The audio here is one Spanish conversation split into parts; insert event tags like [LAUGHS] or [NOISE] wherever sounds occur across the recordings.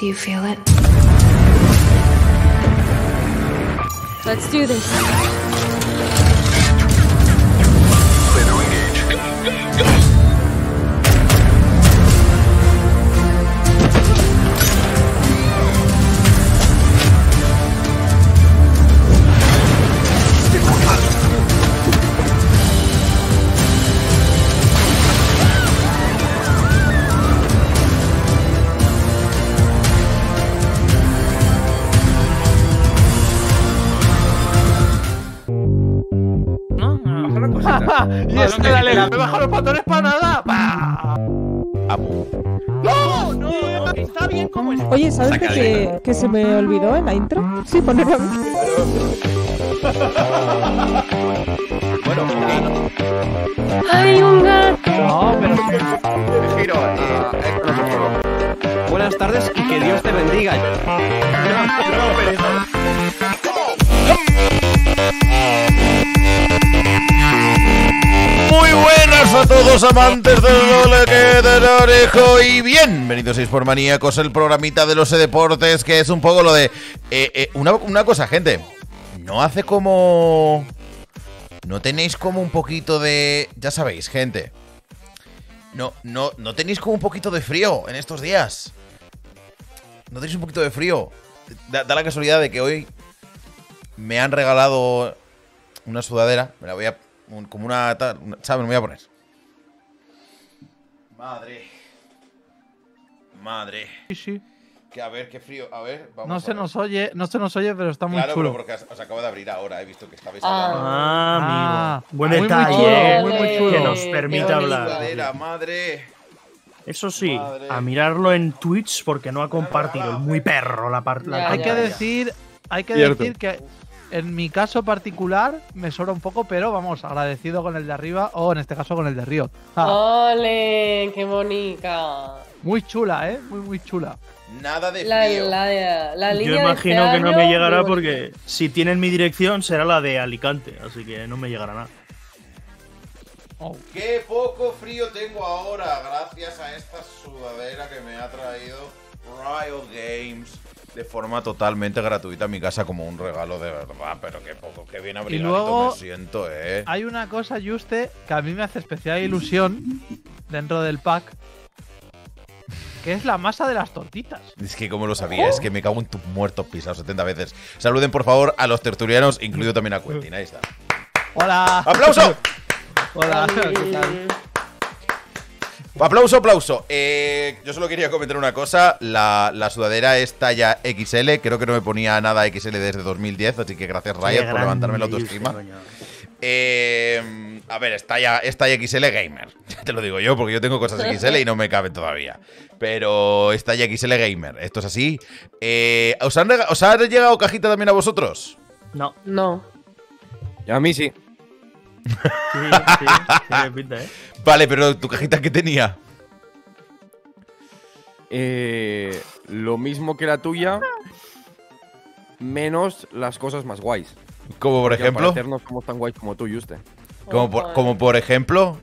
Do you feel it? Let's do this. Clear to engage. Go, go, go! Y es que la ley, me baja los pantalones para nada. ¡Pah! No, no, no, está bien como está. Oye, ¿sabes de Sácale. que, que se me olvidó en la intro? Sí, ponerlo. Bueno, ¡Hay un gato! No, pero me giro por favor. Buenas tardes y que Dios te bendiga. No, no, pero Muy buenas a todos amantes del gole que del orejo y bienvenidos a por maníacos el programita de los deportes que es un poco lo de eh, eh, una, una cosa gente. No hace como no tenéis como un poquito de ya sabéis gente. No no no tenéis como un poquito de frío en estos días. No tenéis un poquito de frío. Da, da la casualidad de que hoy me han regalado una sudadera. Me la voy a un- como una, tal- una- ¿sabes? Me voy a poner. Madre. Madre. sí, sí. Que a ver, qué frío. A ver, vamos No a se ver. nos oye, no se nos oye, pero está muy Claro, chulo. porque os, acabo de abrir ahora. He visto que estabais Ah. hablando. Ah, Ah, amigo. Buen muy, muy detalle, ¿eh? muy, muy chulo. Que nos permite hablar. Madre. Eso sí, Madre. a mirarlo en Twitch porque no ha compartido. Muy perro la parte. Hay que decir, hay que Cierto. decir que en mi caso particular me sobra un poco, pero vamos, agradecido con el de arriba o en este caso con el de Río. Ah, ¡Ole! ¡Qué bonita! Muy chula, eh, muy muy chula. Nada de La, frío. la, la línea Yo de imagino este que no me llegará porque si tienen mi dirección será la de Alicante, así que no me llegará nada. Oh, Qué poco frío tengo ahora gracias a esta sudadera que me ha traído Riot Games de forma totalmente gratuita a mi casa como un regalo de verdad, pero qué poco, qué bien abrigadito luego- me siento, eh. Hay una cosa, Juste, que a mí me hace especial ilusión dentro del pack, que es la masa de las tortitas. Es que como lo sabía, es que me cago en tus muertos pisados 70 veces. Saluden por favor a los tertulianos, incluido también a Quentin. Ahí está. ¡Hola! ¡Aplauso! Hola. ¿qué tal? Aplauso, aplauso. Eh, yo solo quería comentar una cosa. La, la sudadera es talla XL. Creo que no me ponía nada XL desde 2010, así que gracias Riot por levantarme la autoestima. Eh, a ver, es talla, es talla XL gamer. [LAUGHS] Ya te lo digo yo, porque yo tengo cosas XL y no me caben todavía. Pero es talla XL gamer. Esto es así. Eh, ¿os, han rega- ¿Os ha llegado cajita también a vosotros? No, No. A mí sí. Sí, sí, tiene pinta, ¿eh? Vale, pero tu cajita que tenía. Eh, lo mismo que la tuya, menos las cosas más guays. Como por Porque al ejemplo. parecer no somos tan guays como tú, Juste. Como por, como por ejemplo.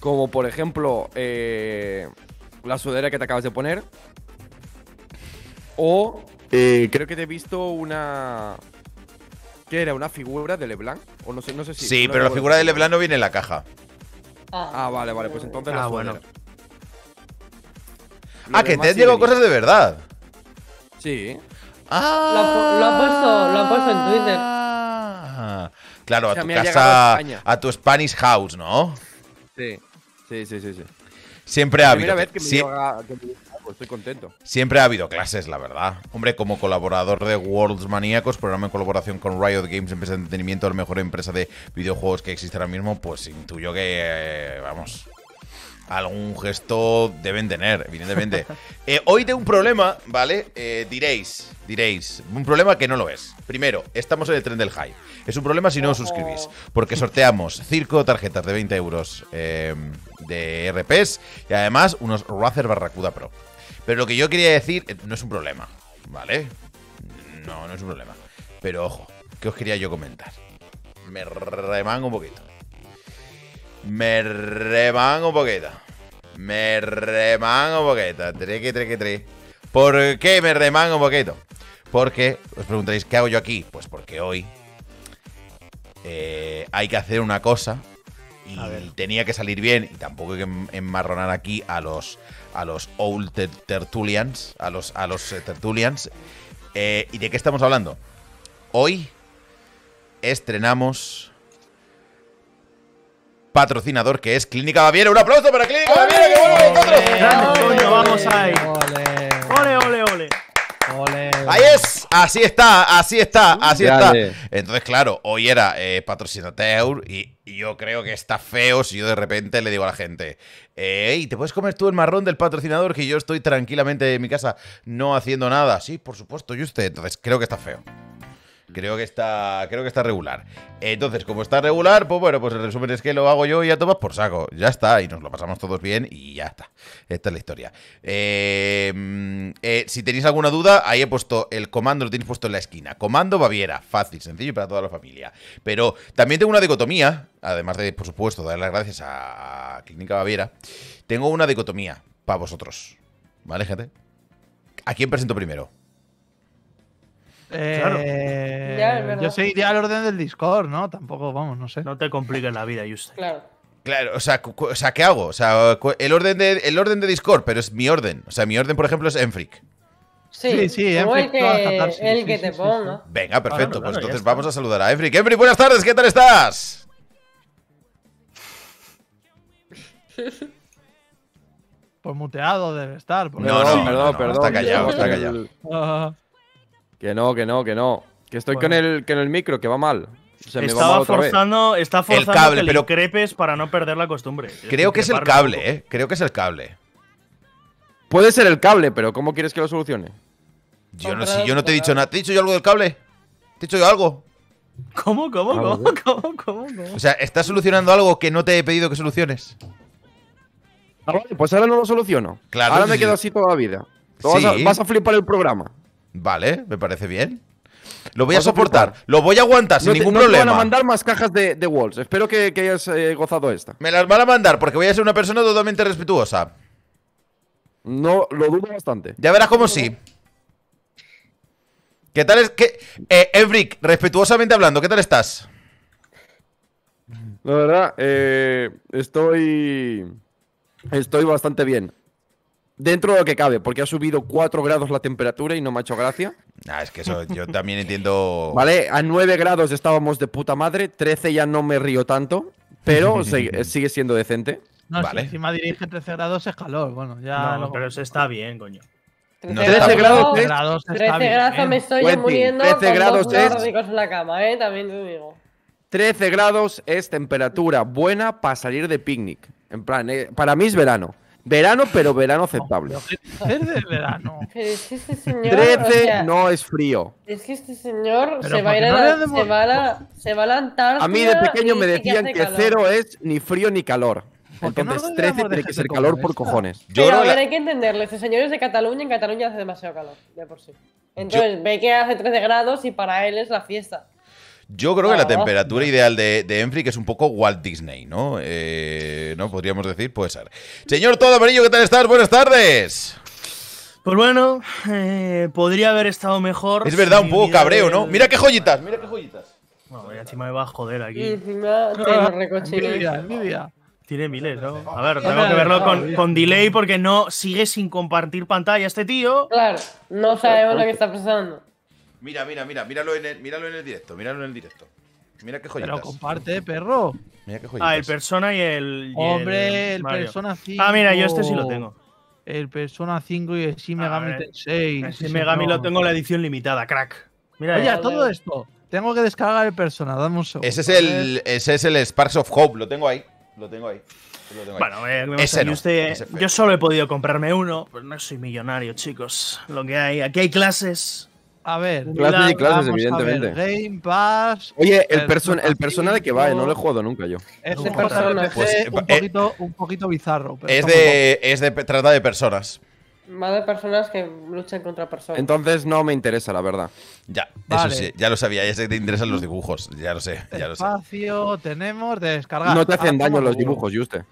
Como por ejemplo, eh, la sudadera que te acabas de poner. O eh, creo que te he visto una. ¿Qué era? ¿Una figura de LeBlanc? O no sé, no sé si. Sí, pero la figura de. LeBlanc no viene en la caja. Ah, vale, vale, pues entonces la Ah, bueno. sudadera. Lo Ah, que demás te han sí llegado venía. cosas de verdad. Sí. Ah. Lo pu- lo ha puesto- lo ha puesto en Twitter. Ah. Claro, O a sea, tu me ha llegado casa, a España. a tu Spanish house, ¿no? Sí. Sí, sí, sí, sí. Siempre ha Primera habido. vez que me sie- llega- que me algo, estoy contento. Siempre ha habido clases, la verdad. Hombre, como colaborador de Worlds Maníacos, programa en colaboración con Riot Games, empresa de entretenimiento, la mejor empresa de videojuegos que existe ahora mismo, pues intuyo que, eh, vamos, algún gesto deben tener, evidentemente. [LAUGHS] Eh, hoy tengo un problema, ¿vale? Eh, diréis, diréis, un problema que no lo es. Primero, estamos en el tren del hype. Es un problema si no os suscribís, porque sorteamos [LAUGHS] circo tarjetas de 20 euros eh, de RPs y además unos Razer Barracuda Pro. Pero lo que yo quería decir eh, no es un problema, ¿vale? No, no es un problema. Pero ojo, ¿qué os quería yo comentar? Me remango un poquito. Me remango un poquito. Me remango un poquito. Trequi, trequi, trequi. ¿Por qué me remango un poquito? Porque os preguntaréis, ¿qué hago yo aquí? Pues porque hoy eh, hay que hacer una cosa y tenía que salir bien y tampoco hay que em- enmarronar aquí a los a los old ter- tertulians, a los a los eh, tertulians. Eh, ¿Y de qué estamos hablando? Hoy estrenamos patrocinador que es Clínica Baviera. Un aplauso para Clínica Baviera que vuelve con nosotros. Grande, coño, vamos ahí. Ole, Ole, ole, ole. ole. Ahí es, así está, así está, así está. Entonces, claro, hoy era eh, patrocinateur y, y yo creo que está feo si yo de repente le digo a la gente, hey, ¿te puedes comer tú el marrón del patrocinador que yo estoy tranquilamente en mi casa no haciendo nada? Sí, por supuesto, yo usted. Entonces, creo que está feo. Creo que está, creo que está regular. Entonces, como está regular, pues bueno, pues el resumen es que lo hago yo y ya tomas por saco. Ya está, y nos lo pasamos todos bien y ya está. Esta es la historia. Eh, mm, eh, si tenéis alguna duda, ahí he puesto el comando, lo tenéis puesto en la esquina. Comando Baviera, fácil, sencillo y para toda la familia. Pero también tengo una dicotomía, además de, por supuesto, dar las gracias a Clínica Baviera. Tengo una dicotomía para vosotros. ¿Vale, gente? ¿A quién presento primero? Eh, Ya, es verdad. yo seguiría el orden del Discord, ¿no? Tampoco, vamos, no sé. No te compliques la vida, Juste. Claro. Claro, o sea, o ¿qué hago? O sea, el orden de el orden de Discord, pero es mi orden. O sea, mi orden, por ejemplo, es Enfric. Sí, Sí, sí, el Enfric, que, sí, el sí, que sí, te sí, ponga. Venga, perfecto. Claro, pues claro, ya entonces vamos a saludar a Enfric. Enfric, buenas tardes, ¿qué tal estás? Pues muteado debe estar. porque- No, no, perdón, no, perdón, no, perdón. está callado, está callado. Ah, Que no, que no, que no. Que estoy Bueno. con, el, con el micro, que va mal. Se me va mal Estaba vez. forzando, está forzando cable, que pero- le increpes para no perder la costumbre. Creo que es el cable. ¿eh? Creo que es el cable. Puede ser el cable, pero ¿cómo quieres que lo solucione? Yo no, si yo no te he dicho nada. ¿Te he dicho yo algo del cable? ¿Te he dicho yo algo? ¿Cómo, cómo, Ah, cómo, [LAUGHS] cómo, cómo, cómo? O sea, ¿estás solucionando algo que no te he pedido que soluciones? Ah, vale, pues ahora no lo soluciono. Claro, Ahora sí, me quedo así toda la vida. A, vas a flipar el programa. Vale, me parece bien. Lo voy a Vas a soportar. Lo voy a aguantar sin te, ningún no te problema. van a mandar más cajas de, de Walls. Espero que, que hayas eh, gozado esta. Me las van a mandar porque voy a ser una persona totalmente respetuosa. No, lo dudo bastante. Ya verás cómo sí. ¿Qué tal es que eh, Enric, respetuosamente hablando, ¿qué tal estás? La verdad, eh, estoy. Estoy bastante bien. Dentro de lo que cabe, porque ha subido 4 grados la temperatura y no me ha hecho gracia. Ah, es que eso yo también entiendo. [LAUGHS] Vale, a 9 grados estábamos de puta madre. 13 ya no me río tanto, pero [LAUGHS] se- sigue siendo decente. no, Vale. si encima dirige 13 grados es calor. Bueno, ya. No, lo- pero eso está bien, coño. No 13 está- grados, ¿eh? grados está 13 bien. grados me estoy yo Quentin, muriendo 13 con grados dos es- en la cama, eh, también te digo. 13 grados es temperatura buena para salir de picnic. En plan, eh, para mí es verano. Verano, pero verano aceptable. Es de verano. [LAUGHS] Pero es que este señor, 13 o sea, no es frío. es que este señor Pero se va a ¿por ir a no la, se va a la, se va a la Antártida A mí de pequeño me decían que cero es ni frío ni calor. ¿Por qué no Entonces, lo 13 deberíamos tiene que ser comer calor por cojones. Yo Pero a ver, la- hay que entenderlo. Este señor es de Cataluña en Cataluña hace demasiado calor, de por sí. Entonces ve que hace 13 grados y para él es la fiesta. Yo creo que la No. temperatura ideal de, de Enfric es un poco Walt Disney, ¿no? Eh, ¿No? Podríamos decir, puede ser. Señor Todo Amarillo, ¿qué tal estás? Buenas tardes. Pues bueno, eh, podría haber estado mejor. Es verdad, un poco cabreo, ¿no? Mira qué joyitas, mira qué joyitas. Bueno, ya encima me va a joder Y aquí. encima te lo. Tiene miles, ¿no? A ver, tengo que verlo con, con delay porque no sigue sin compartir pantalla este tío. Claro, no sabemos lo que está pasando. Mira, mira, mira, míralo en el, míralo en el directo, míralo en el directo. Mira qué Pero joyitas. comparte, perro. Mira qué joyitas. Ah, el Persona y el. y Hombre, el. Persona 5. Ah, mira, yo este sí lo tengo. El Persona 5 y el Shin Megami Tensei. Ese sí, Megami lo tengo en la edición limitada, crack. Mira, Oye, eh, todo esto, tengo que descargar el Persona, dame un segundo. Ese es el, ese es el Sparks of Hope, lo tengo ahí. Lo tengo ahí. Lo tengo ahí. Bueno, eh, Ese a ver, no, usted- ese fue. yo solo he podido comprarme uno, pero no soy millonario, chicos. Lo que hay, aquí hay clases. A ver. Clases y clases, vamos a ver, evidentemente. Game Pass. Oye, el, Persona persona el persona de que va, eh, no lo he 5. jugado nunca yo. Ese Pues, Persona pues, parece eh, un, eh, poquito, un poquito bizarro. Pero Es de, es de. Trata de personas. Va de personas que luchan contra personas. Entonces no me interesa, la verdad. Ya, Vale. eso sí, ya lo sabía, ya sé que te interesan los dibujos, ya lo sé, ya lo sé. Espacio tenemos de descargar. No te hacen Ah, daño los dibujos, Juste.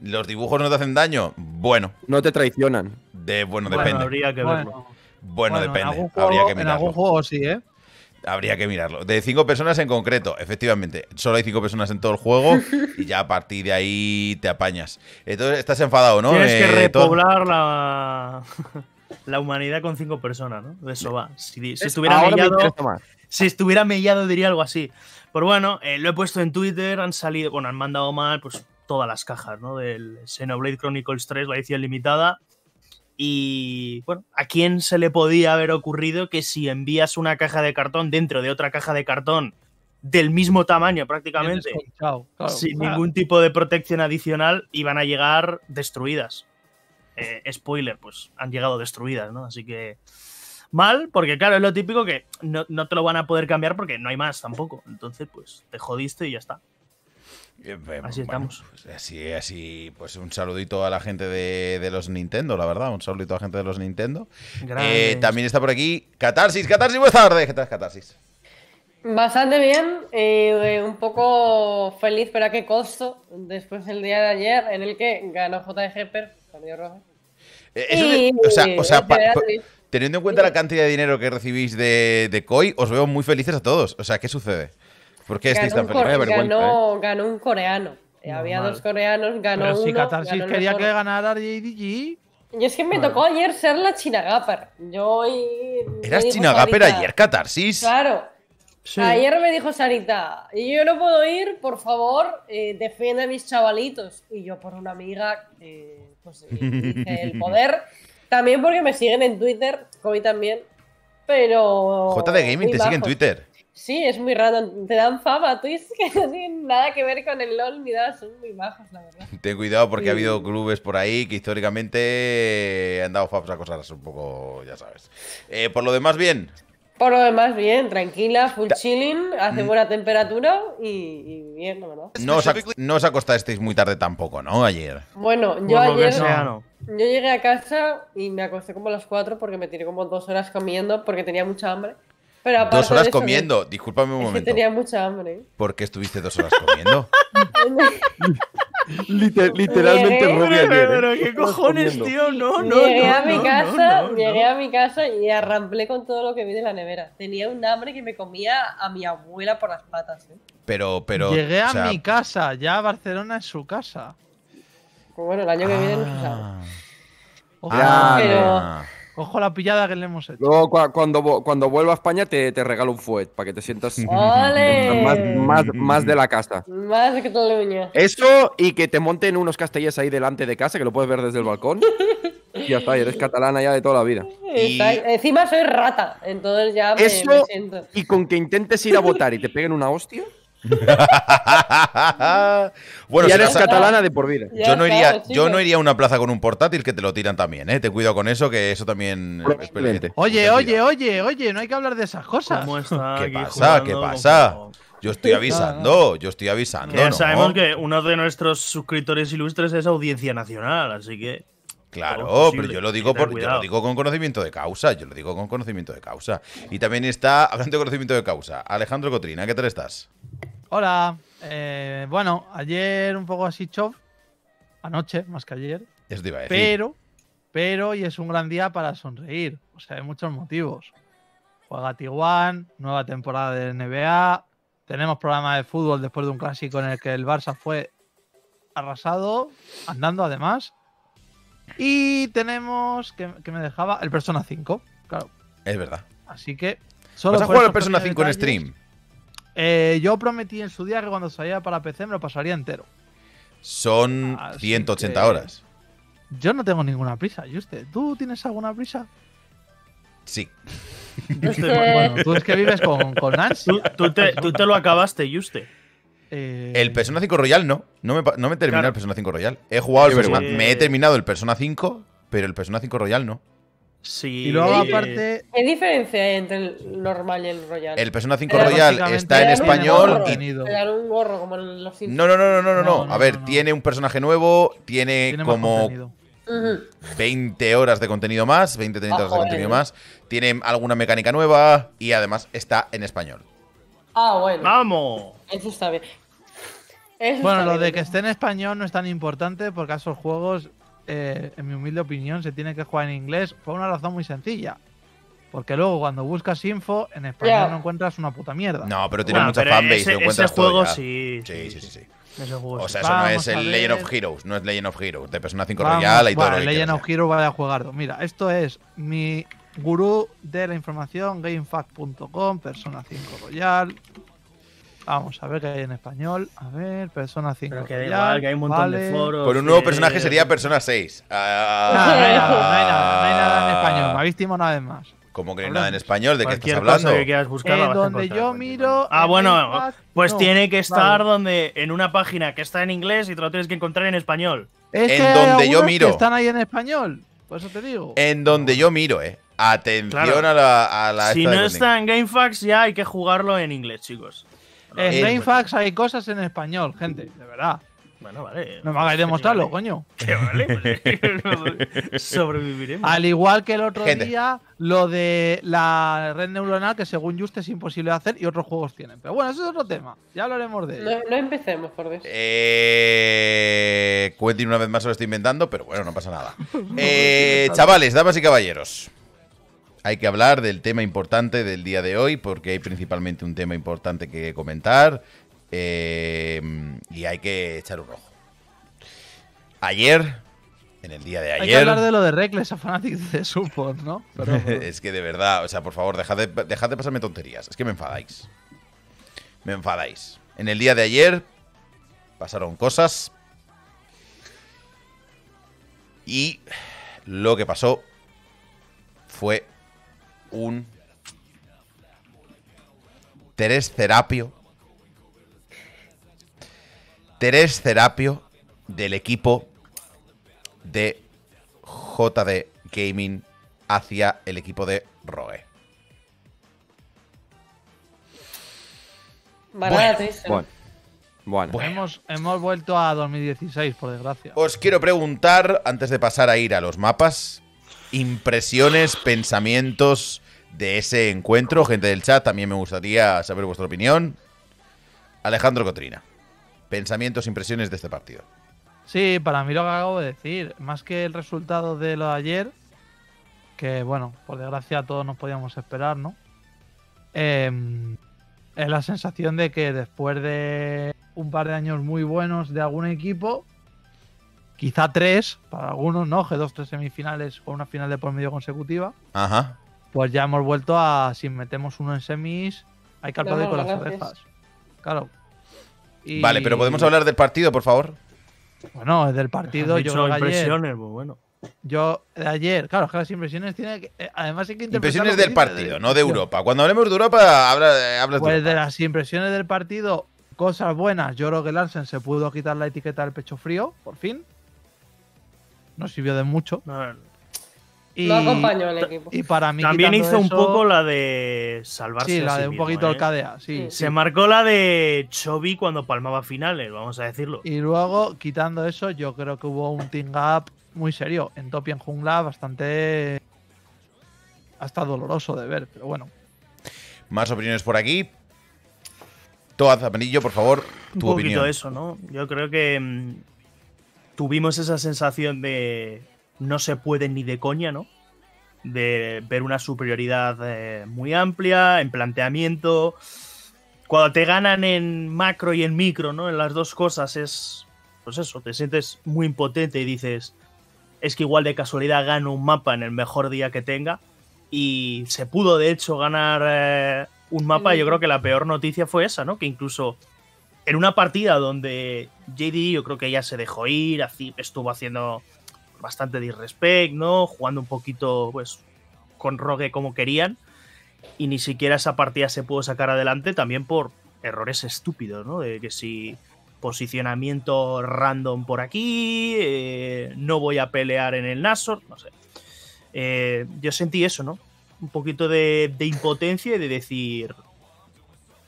¿Los dibujos no te hacen daño? Bueno, No te traicionan. de, bueno, Bueno, depende. habría que verlo. Bueno, Bueno, bueno, depende. En Habría que en algún mirarlo. juego sí, ¿eh? Habría que mirarlo. De cinco personas en concreto, efectivamente. Solo hay cinco personas en todo el juego y ya a partir de ahí te apañas. Entonces estás enfadado, ¿no? Tienes que Eh, Thor? repoblar la, [LAUGHS] la humanidad con cinco personas, ¿no? De eso va. Si, si estuviera Ahora mellado, si estuviera mellado diría algo así. Pero bueno, eh, lo he puesto en Twitter, han salido, bueno, han mandado mal pues todas las cajas, ¿no? Del Xenoblade Chronicles 3, la edición limitada. Y bueno, ¿a quién se le podía haber ocurrido que si envías una caja de cartón dentro de otra caja de cartón del mismo tamaño prácticamente, claro. sin ningún tipo de protección adicional, iban a llegar destruidas? Eh, spoiler, pues han llegado destruidas, ¿no? Así que mal, porque claro, es lo típico que no, no te lo van a poder cambiar porque no hay más tampoco. Entonces, pues te jodiste y ya está. Eh, eh, Así estamos. pues así, así, pues un saludito a la gente de, de los Nintendo, la verdad. Un saludito a la gente de los Nintendo. Eh, también está por aquí Catarsis. Catarsis, buenas tardes. ¿Qué tal, Catarsis? Bastante bien, eh, un poco feliz, pero a qué costo, después del día de ayer en el que ganó JG Per, rojo. Eh, eso de- o sea, o sea, pa- de pa- verdad, teniendo en cuenta la cantidad de dinero que recibís de, de COI, os veo muy felices a todos. O sea, ¿qué sucede? ¿Por qué estáis ganó, tan felices? vergüenza, ganó, ganó un coreano. Eh, Había dos coreanos, ganó Pero uno. si Catarsis ganó quería que ganara JDG. Y es que me tocó ayer ser la China Gapper. Yo hoy. ¿Eras me dijo China Gapper Sarita- ayer, Catarsis? Claro. Sí. Ayer me dijo Sarita, y yo no puedo ir, por favor, eh, defiende a mis chavalitos. Y yo por una amiga, eh, pues eh, dije el [LAUGHS] poder. También porque me siguen en Twitter, Kobe también. Pero. JD Gaming muy te sigue en. Twitter. Sí, es muy raro. Te dan fama, tweets que [LAUGHS] no tienen nada que ver con el LOL ni nada, son muy bajos, la verdad. Ten cuidado porque ha habido clubes por ahí que históricamente han dado faps a cosas un poco, ya sabes. Eh, por lo demás, bien. Por lo demás, bien, tranquila, full chilling, hace Mm. buena temperatura y, y bien, la verdad. No os, no os acostasteis muy tarde tampoco, ¿no? Ayer. Bueno, yo ayer. sea, no. Yo llegué a casa y me acosté como a las 4 porque me tiré como dos horas comiendo porque tenía mucha hambre. Pero aparte Dos horas de eso, comiendo. Discúlpame un Es que momento. tenía mucha hambre. ¿eh? ¿Por qué estuviste dos horas comiendo? [LAUGHS] Liter- literalmente Llegué- Pero, ayer, ¿eh? pero, ¿qué cojones, tío? No, no, llegué no, a mi no, casa, no, no, llegué no. a mi casa y arramplé con todo lo que vi de la nevera. Tenía un hambre que me comía a mi abuela por las patas. ¿eh? Pero, pero. Llegué a o sea, mi casa, ya Barcelona es su casa. Pues bueno, el año que viene no se sabe. ah, Ya, ah. Ojo la pillada que le hemos hecho. Luego, cua- cuando, cuando vuelva a España, te, te regalo un fuet para que te sientas [LAUGHS] ¡Ole! más, más, más de la casa. Más de Cataluña. Eso y que te monten unos castellers ahí delante de casa, que lo puedes ver desde el balcón. Y [LAUGHS] ya está, eres catalana ya de toda la vida. Está- Encima soy rata, entonces ya me, Eso me siento. y con que intentes ir a votar y te peguen una hostia, [LAUGHS] bueno, y si eres vas a- catalana de por vida. Yo no, iría, yo no iría a una plaza con un portátil que te lo tiran también, ¿eh? Ten cuidado con eso, que eso también. es. Oye, oye, oye, oye, no hay que hablar de esas cosas. ¿Cómo está ¿Qué pasa? ¿Qué pasa? Yo estoy avisando, yo estoy avisando. Ya ¿no? sabemos que uno de nuestros suscriptores ilustres es Audiencia Nacional, así que. Claro, pero yo lo digo por, yo lo digo con conocimiento de causa, yo lo digo con conocimiento de causa. Y también está, hablando de conocimiento de causa, Alejandro Cotrina, ¿qué tal estás? Hola. eh, bueno, ayer un poco así chov. Anoche, más que ayer. Eso te iba a decir. Pero, pero, y es un gran día para sonreír. O sea, hay muchos motivos. Juega Tiguan, nueva temporada de NBA. Tenemos programa de fútbol después de un clásico en el que el Barça fue arrasado, andando además. Y tenemos, que, que me dejaba? El Persona 5. Claro. Es verdad. Así que. Solo ¿Vas a jugar al Persona pequeños 5 en stream? Eh, yo prometí en su día que cuando saliera para PC me lo pasaría entero. Son Así 180 que- horas. Yo no tengo ninguna prisa. ¿Y usted? ¿Tú tienes alguna prisa? Sí. [LAUGHS] Bueno, tú es que vives con, con ansia. Tú, tú te, tú te lo acabaste, Juste. Eh, El Persona 5 Royal no. No me, no me terminé Claro. el Persona 5 Royal. He jugado el Persona. Me he terminado el Persona 5, pero el Persona 5 Royal no. Sí. Y luego, eh, aparte, ¿Qué diferencia hay entre el normal y el royal? El Persona 5 Pero Royal está en español un gorro como los. No, no, no, no, no, A ver, no, no. tiene un personaje nuevo, tiene, como contenido. Ujú. 20 horas de contenido más, 20, 30 horas de Ojo, contenido más. Tiene alguna mecánica nueva y además está en español. Ah, bueno. ¡Vamos! Eso está bien. Eso Bueno, está lo de que esté en español no es tan importante porque a esos juegos, eh, en mi humilde opinión, se tiene que jugar en inglés por una razón muy sencilla. Porque luego cuando buscas info, en español no encuentras una puta mierda. No, pero tiene Bueno, mucha pero fanbase, ese, lo encuentras ese juego todo sí, Sí, sí, sí, sí. Ese juego O sea, eso no es a el. Legend of Heroes, no es Legend of Heroes, de Persona 5 Vamos, Royal y todo bueno, lo que Legend of Hero vaya a jugar. Mira, esto es mi gurú de la información, gamefact.com, Persona 5 Royal. Vamos a ver qué hay en español. A ver, Persona 5 Pero que da Royal. igual, que hay un montón vale. de foros. Con un nuevo de- personaje sería Persona 6. No, no hay nada, no hay nada, no hay nada en español. Me habéis timado una vez más. Como que no hay nada en español, ¿de qué estás hablando? cosa que quieras buscar donde yo miro. Ah, en bueno, pues no. tiene que estar Vale. donde en una página que está en inglés y te lo tienes que encontrar en español. Es En que hay donde yo miro. Que están ahí en español. Por eso te digo. En donde yo miro, eh. Atención Claro. a la, a la Si no está en GameFAQs ya hay que jugarlo en inglés, chicos. En GameFAQs hay cosas en español, gente. De verdad. Bueno, vale. No me hagáis demostrarlo, coño. [LAUGHS] Que vale, pues, [LAUGHS] sobreviviremos. Al igual que el otro Gente. día, lo de la red neuronal, que según Just es imposible de hacer y otros juegos tienen. Pero bueno, eso es otro tema. Ya hablaremos de ello. No, no empecemos, por Dios. Eh, Quentin una vez más se lo estoy inventando, pero bueno, no pasa nada. [LAUGHS] Eh, chavales, damas y caballeros. Hay que hablar del tema importante del día de hoy, porque hay principalmente un tema importante que comentar. eh, y hay que echar un ojo. Ayer, en el día de Hay que ayer. hablar de lo de Reckless a Fanatics de Support, ¿no? Pero, [LAUGHS] es que de verdad, o sea, por favor, dejad de, dejad de pasarme tonterías. Es que me enfadáis. Me enfadáis. En el día de ayer pasaron cosas. Y lo que pasó fue un Teres Terapio. Teres Terapio del equipo de JD Gaming hacia el equipo de Rogue. Banana triste. Bueno. Bueno. hemos, hemos vuelto a 2016, por desgracia. Os quiero preguntar, antes de pasar a ir a los mapas, impresiones, pensamientos de ese encuentro. Gente del chat, también me gustaría saber vuestra opinión. Alejandro Cotrina, pensamientos, impresiones de este partido. Sí, para mí lo que acabo de decir, más que el resultado de lo de ayer, que bueno, por desgracia todos nos podíamos esperar, ¿no? Em, es la sensación de que después de un par de años muy buenos de algún equipo, quizá tres, para algunos, ¿no? Que dos, tres semifinales o una final de por medio consecutiva, Ajá. pues ya hemos vuelto a, si metemos uno en semis, hay que aplaudir No, con las gracias. orejas. Claro. Y- Vale, pero podemos hablar del partido, por favor. Bueno, del partido, yo creo que ayer, impresiones, pues bueno. yo de ayer, claro, es que las impresiones tiene que, eh, además hay que interpretar Impresiones del partido, de- no de Europa. Cuando hablemos de Europa, habla, hablas Pues de de las impresiones del partido, cosas buenas. Yo creo que Larsen se pudo quitar la etiqueta del pecho frío, por fin. No sirvió de mucho. Y, acompañó al equipo. y para mí También hizo un poco la de salvarse. Sí, a la sí de un mismo, poquito ¿eh? el KDA, sí. Sí. Se marcó la de Chovy cuando palmaba finales, vamos a decirlo. Y luego, quitando eso, yo creo que hubo un team gap muy serio. En top y en jungla, bastante. Hasta doloroso de ver, pero bueno. Más opiniones por aquí. Toad Amarillo, por favor, un tu poquito opinión. eso, ¿no? Yo creo que mm, tuvimos esa sensación de no se puede ni de coña, ¿no? De ver una superioridad eh, muy amplia en planteamiento. Cuando te ganan en macro y en micro, ¿no? En las dos cosas es, pues eso, te sientes muy impotente y dices, es que igual de casualidad gano un mapa en el mejor día que tenga. Y se pudo, de hecho, ganar eh, un mapa. Yo creo que la peor noticia fue esa, ¿no? Que incluso en una partida donde JD yo creo que ya se dejó ir, así estuvo haciendo bastante disrespect, ¿no? Jugando un poquito, pues, con Rogue como querían. Y ni siquiera esa partida se pudo sacar adelante también por errores estúpidos, ¿no? De que si posicionamiento random por aquí, eh, no voy a pelear en el Nasor, no sé. Eh, yo sentí eso, ¿no? Un poquito de, de impotencia y de decir,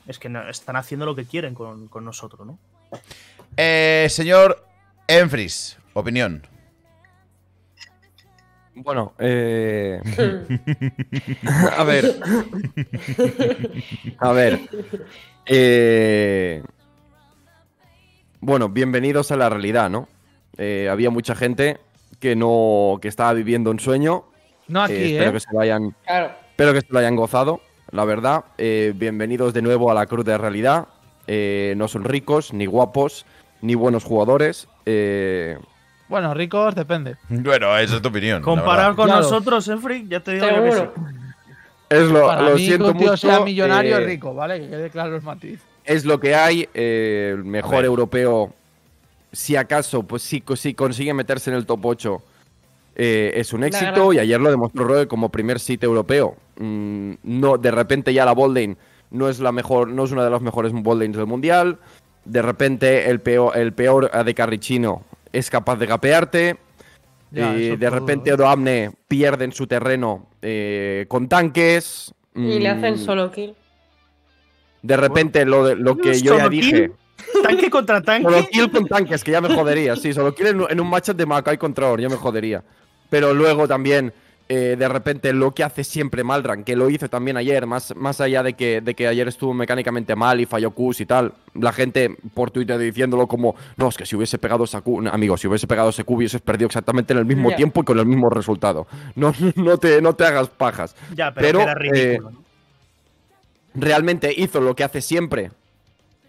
es que no- están haciendo lo que quieren con, con nosotros, ¿no? Eh, señor Enfris, opinión. Bueno, eh... [LAUGHS] a ver. a ver. Eh... bueno, bienvenidos a la realidad, ¿no? Eh, había mucha gente que no, que estaba viviendo un sueño. No aquí, Eh, ¿eh? espero que se lo hayan, Claro. espero que se lo hayan gozado, la verdad. Eh, bienvenidos de nuevo a la cruz de realidad. Eh, no son ricos, ni guapos, ni buenos jugadores. Eh, Bueno, ricos depende. Bueno, esa es tu opinión. Comparado con Claro. nosotros, ¿eh, Frick? Ya te digo yo que sí. Es lo, Para lo mí, que siento un tío mucho. sea millonario eh, es rico, ¿vale? Que quede claro el matiz. es lo que hay. eh, el mejor ver. europeo, si acaso, pues sí, si consigue meterse en el top 8, eh, es un éxito. Y ayer lo demostró Roe como primer sitio europeo. Mm, no, de repente ya la Boldane no es la mejor, no es una de las mejores Boldanes del mundial. De repente el peor, el peor de Carrichino es capaz de gapearte. Ya, y eso de todo, repente ¿eh? Odoamne pierde en su terreno eh, con tanques. Y le hacen Mm, solo kill. De repente lo, de- lo que ¿Solo yo ya kill? dije. Tanque contra Solo tanque. kill con tanques, que ya me jodería. Sí, solo kill en, en un matchup de Makai contra Or, ya me jodería. Pero luego también, eh, de repente, lo que hace siempre Malran, que lo hizo también ayer, más, más allá de que, de que ayer estuvo mecánicamente mal y falló Qs y tal. La gente por Twitter diciéndolo como, no, es que si hubiese pegado esa Q, amigo, si hubiese pegado ese Q, hubieses perdido exactamente en el mismo Ya. tiempo y con el mismo resultado. No, [LAUGHS] no, te, no te hagas pajas. Ya, pero, era ridículo. ¿no? realmente hizo lo que hace siempre.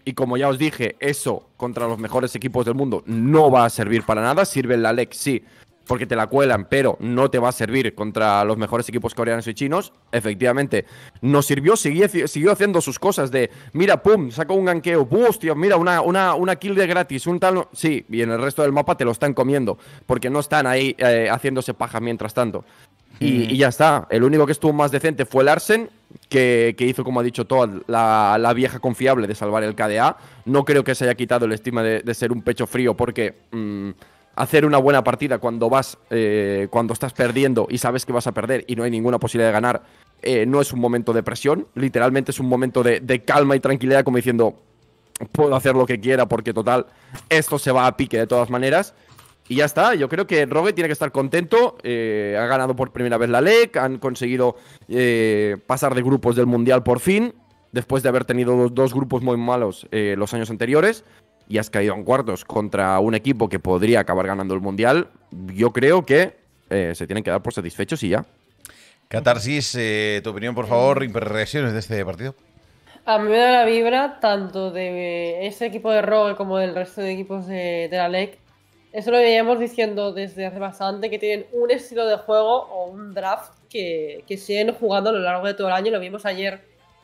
Y como ya os dije, eso contra los mejores equipos del mundo no va a servir para nada. Sirve en la LEC, sí, porque te la cuelan, pero no te va a servir contra los mejores equipos coreanos y chinos. Efectivamente, no sirvió, siguió, siguió haciendo sus cosas de, mira, pum, sacó un ganqueo, hostia, mira, una, una, una kill de gratis, un tal... Sí, y en el resto del mapa te lo están comiendo, porque no están ahí eh, haciéndose paja mientras tanto. Y, y ya está. El único que estuvo más decente fue Larsen, que, que hizo, como ha dicho Todd, la, la vieja confiable de salvar el KDA. No creo que se haya quitado el estima de, de ser un pecho frío, porque mm, hacer una buena partida cuando vas, eh, cuando estás perdiendo y sabes que vas a perder y no hay ninguna posibilidad de ganar, eh, no es un momento de presión. Literalmente es un momento de, calma y tranquilidad, como diciendo, puedo hacer lo que quiera, porque total, esto se va a pique de todas maneras. Y ya está, yo creo que Rogue tiene que estar contento. eh, ha ganado por primera vez la LEC, han conseguido eh, pasar de grupos del Mundial por fin, después de haber tenido dos, grupos muy malos los años anteriores. Y has caído en cuartos contra un equipo que podría acabar ganando el Mundial. Yo creo que eh, se tienen que dar por satisfechos y ya. Catarsis, eh, tu opinión, por favor, impresiones de este partido. A mí me da la vibra tanto de este equipo de Rogue como del resto de equipos de, de la LEC. Eso lo veíamos diciendo desde hace bastante, que tienen un estilo de juego o un draft que, que siguen jugando a lo largo de todo el año. Lo vimos ayer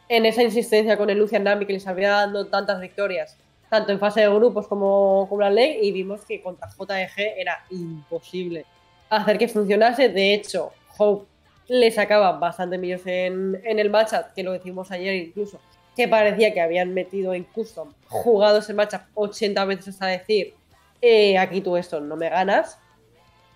en esa insistencia con el Lucian Nami que les había dado tantas victorias, tanto en fase de grupos como, como la LEC, y vimos que contra JEG era imposible hacer que funcionase. De hecho, Hope le sacaba bastante millos en, el matchup, que lo decimos ayer incluso, que parecía que habían metido en custom, jugado ese matchup 80 veces hasta decir, eh, aquí tú esto no me ganas.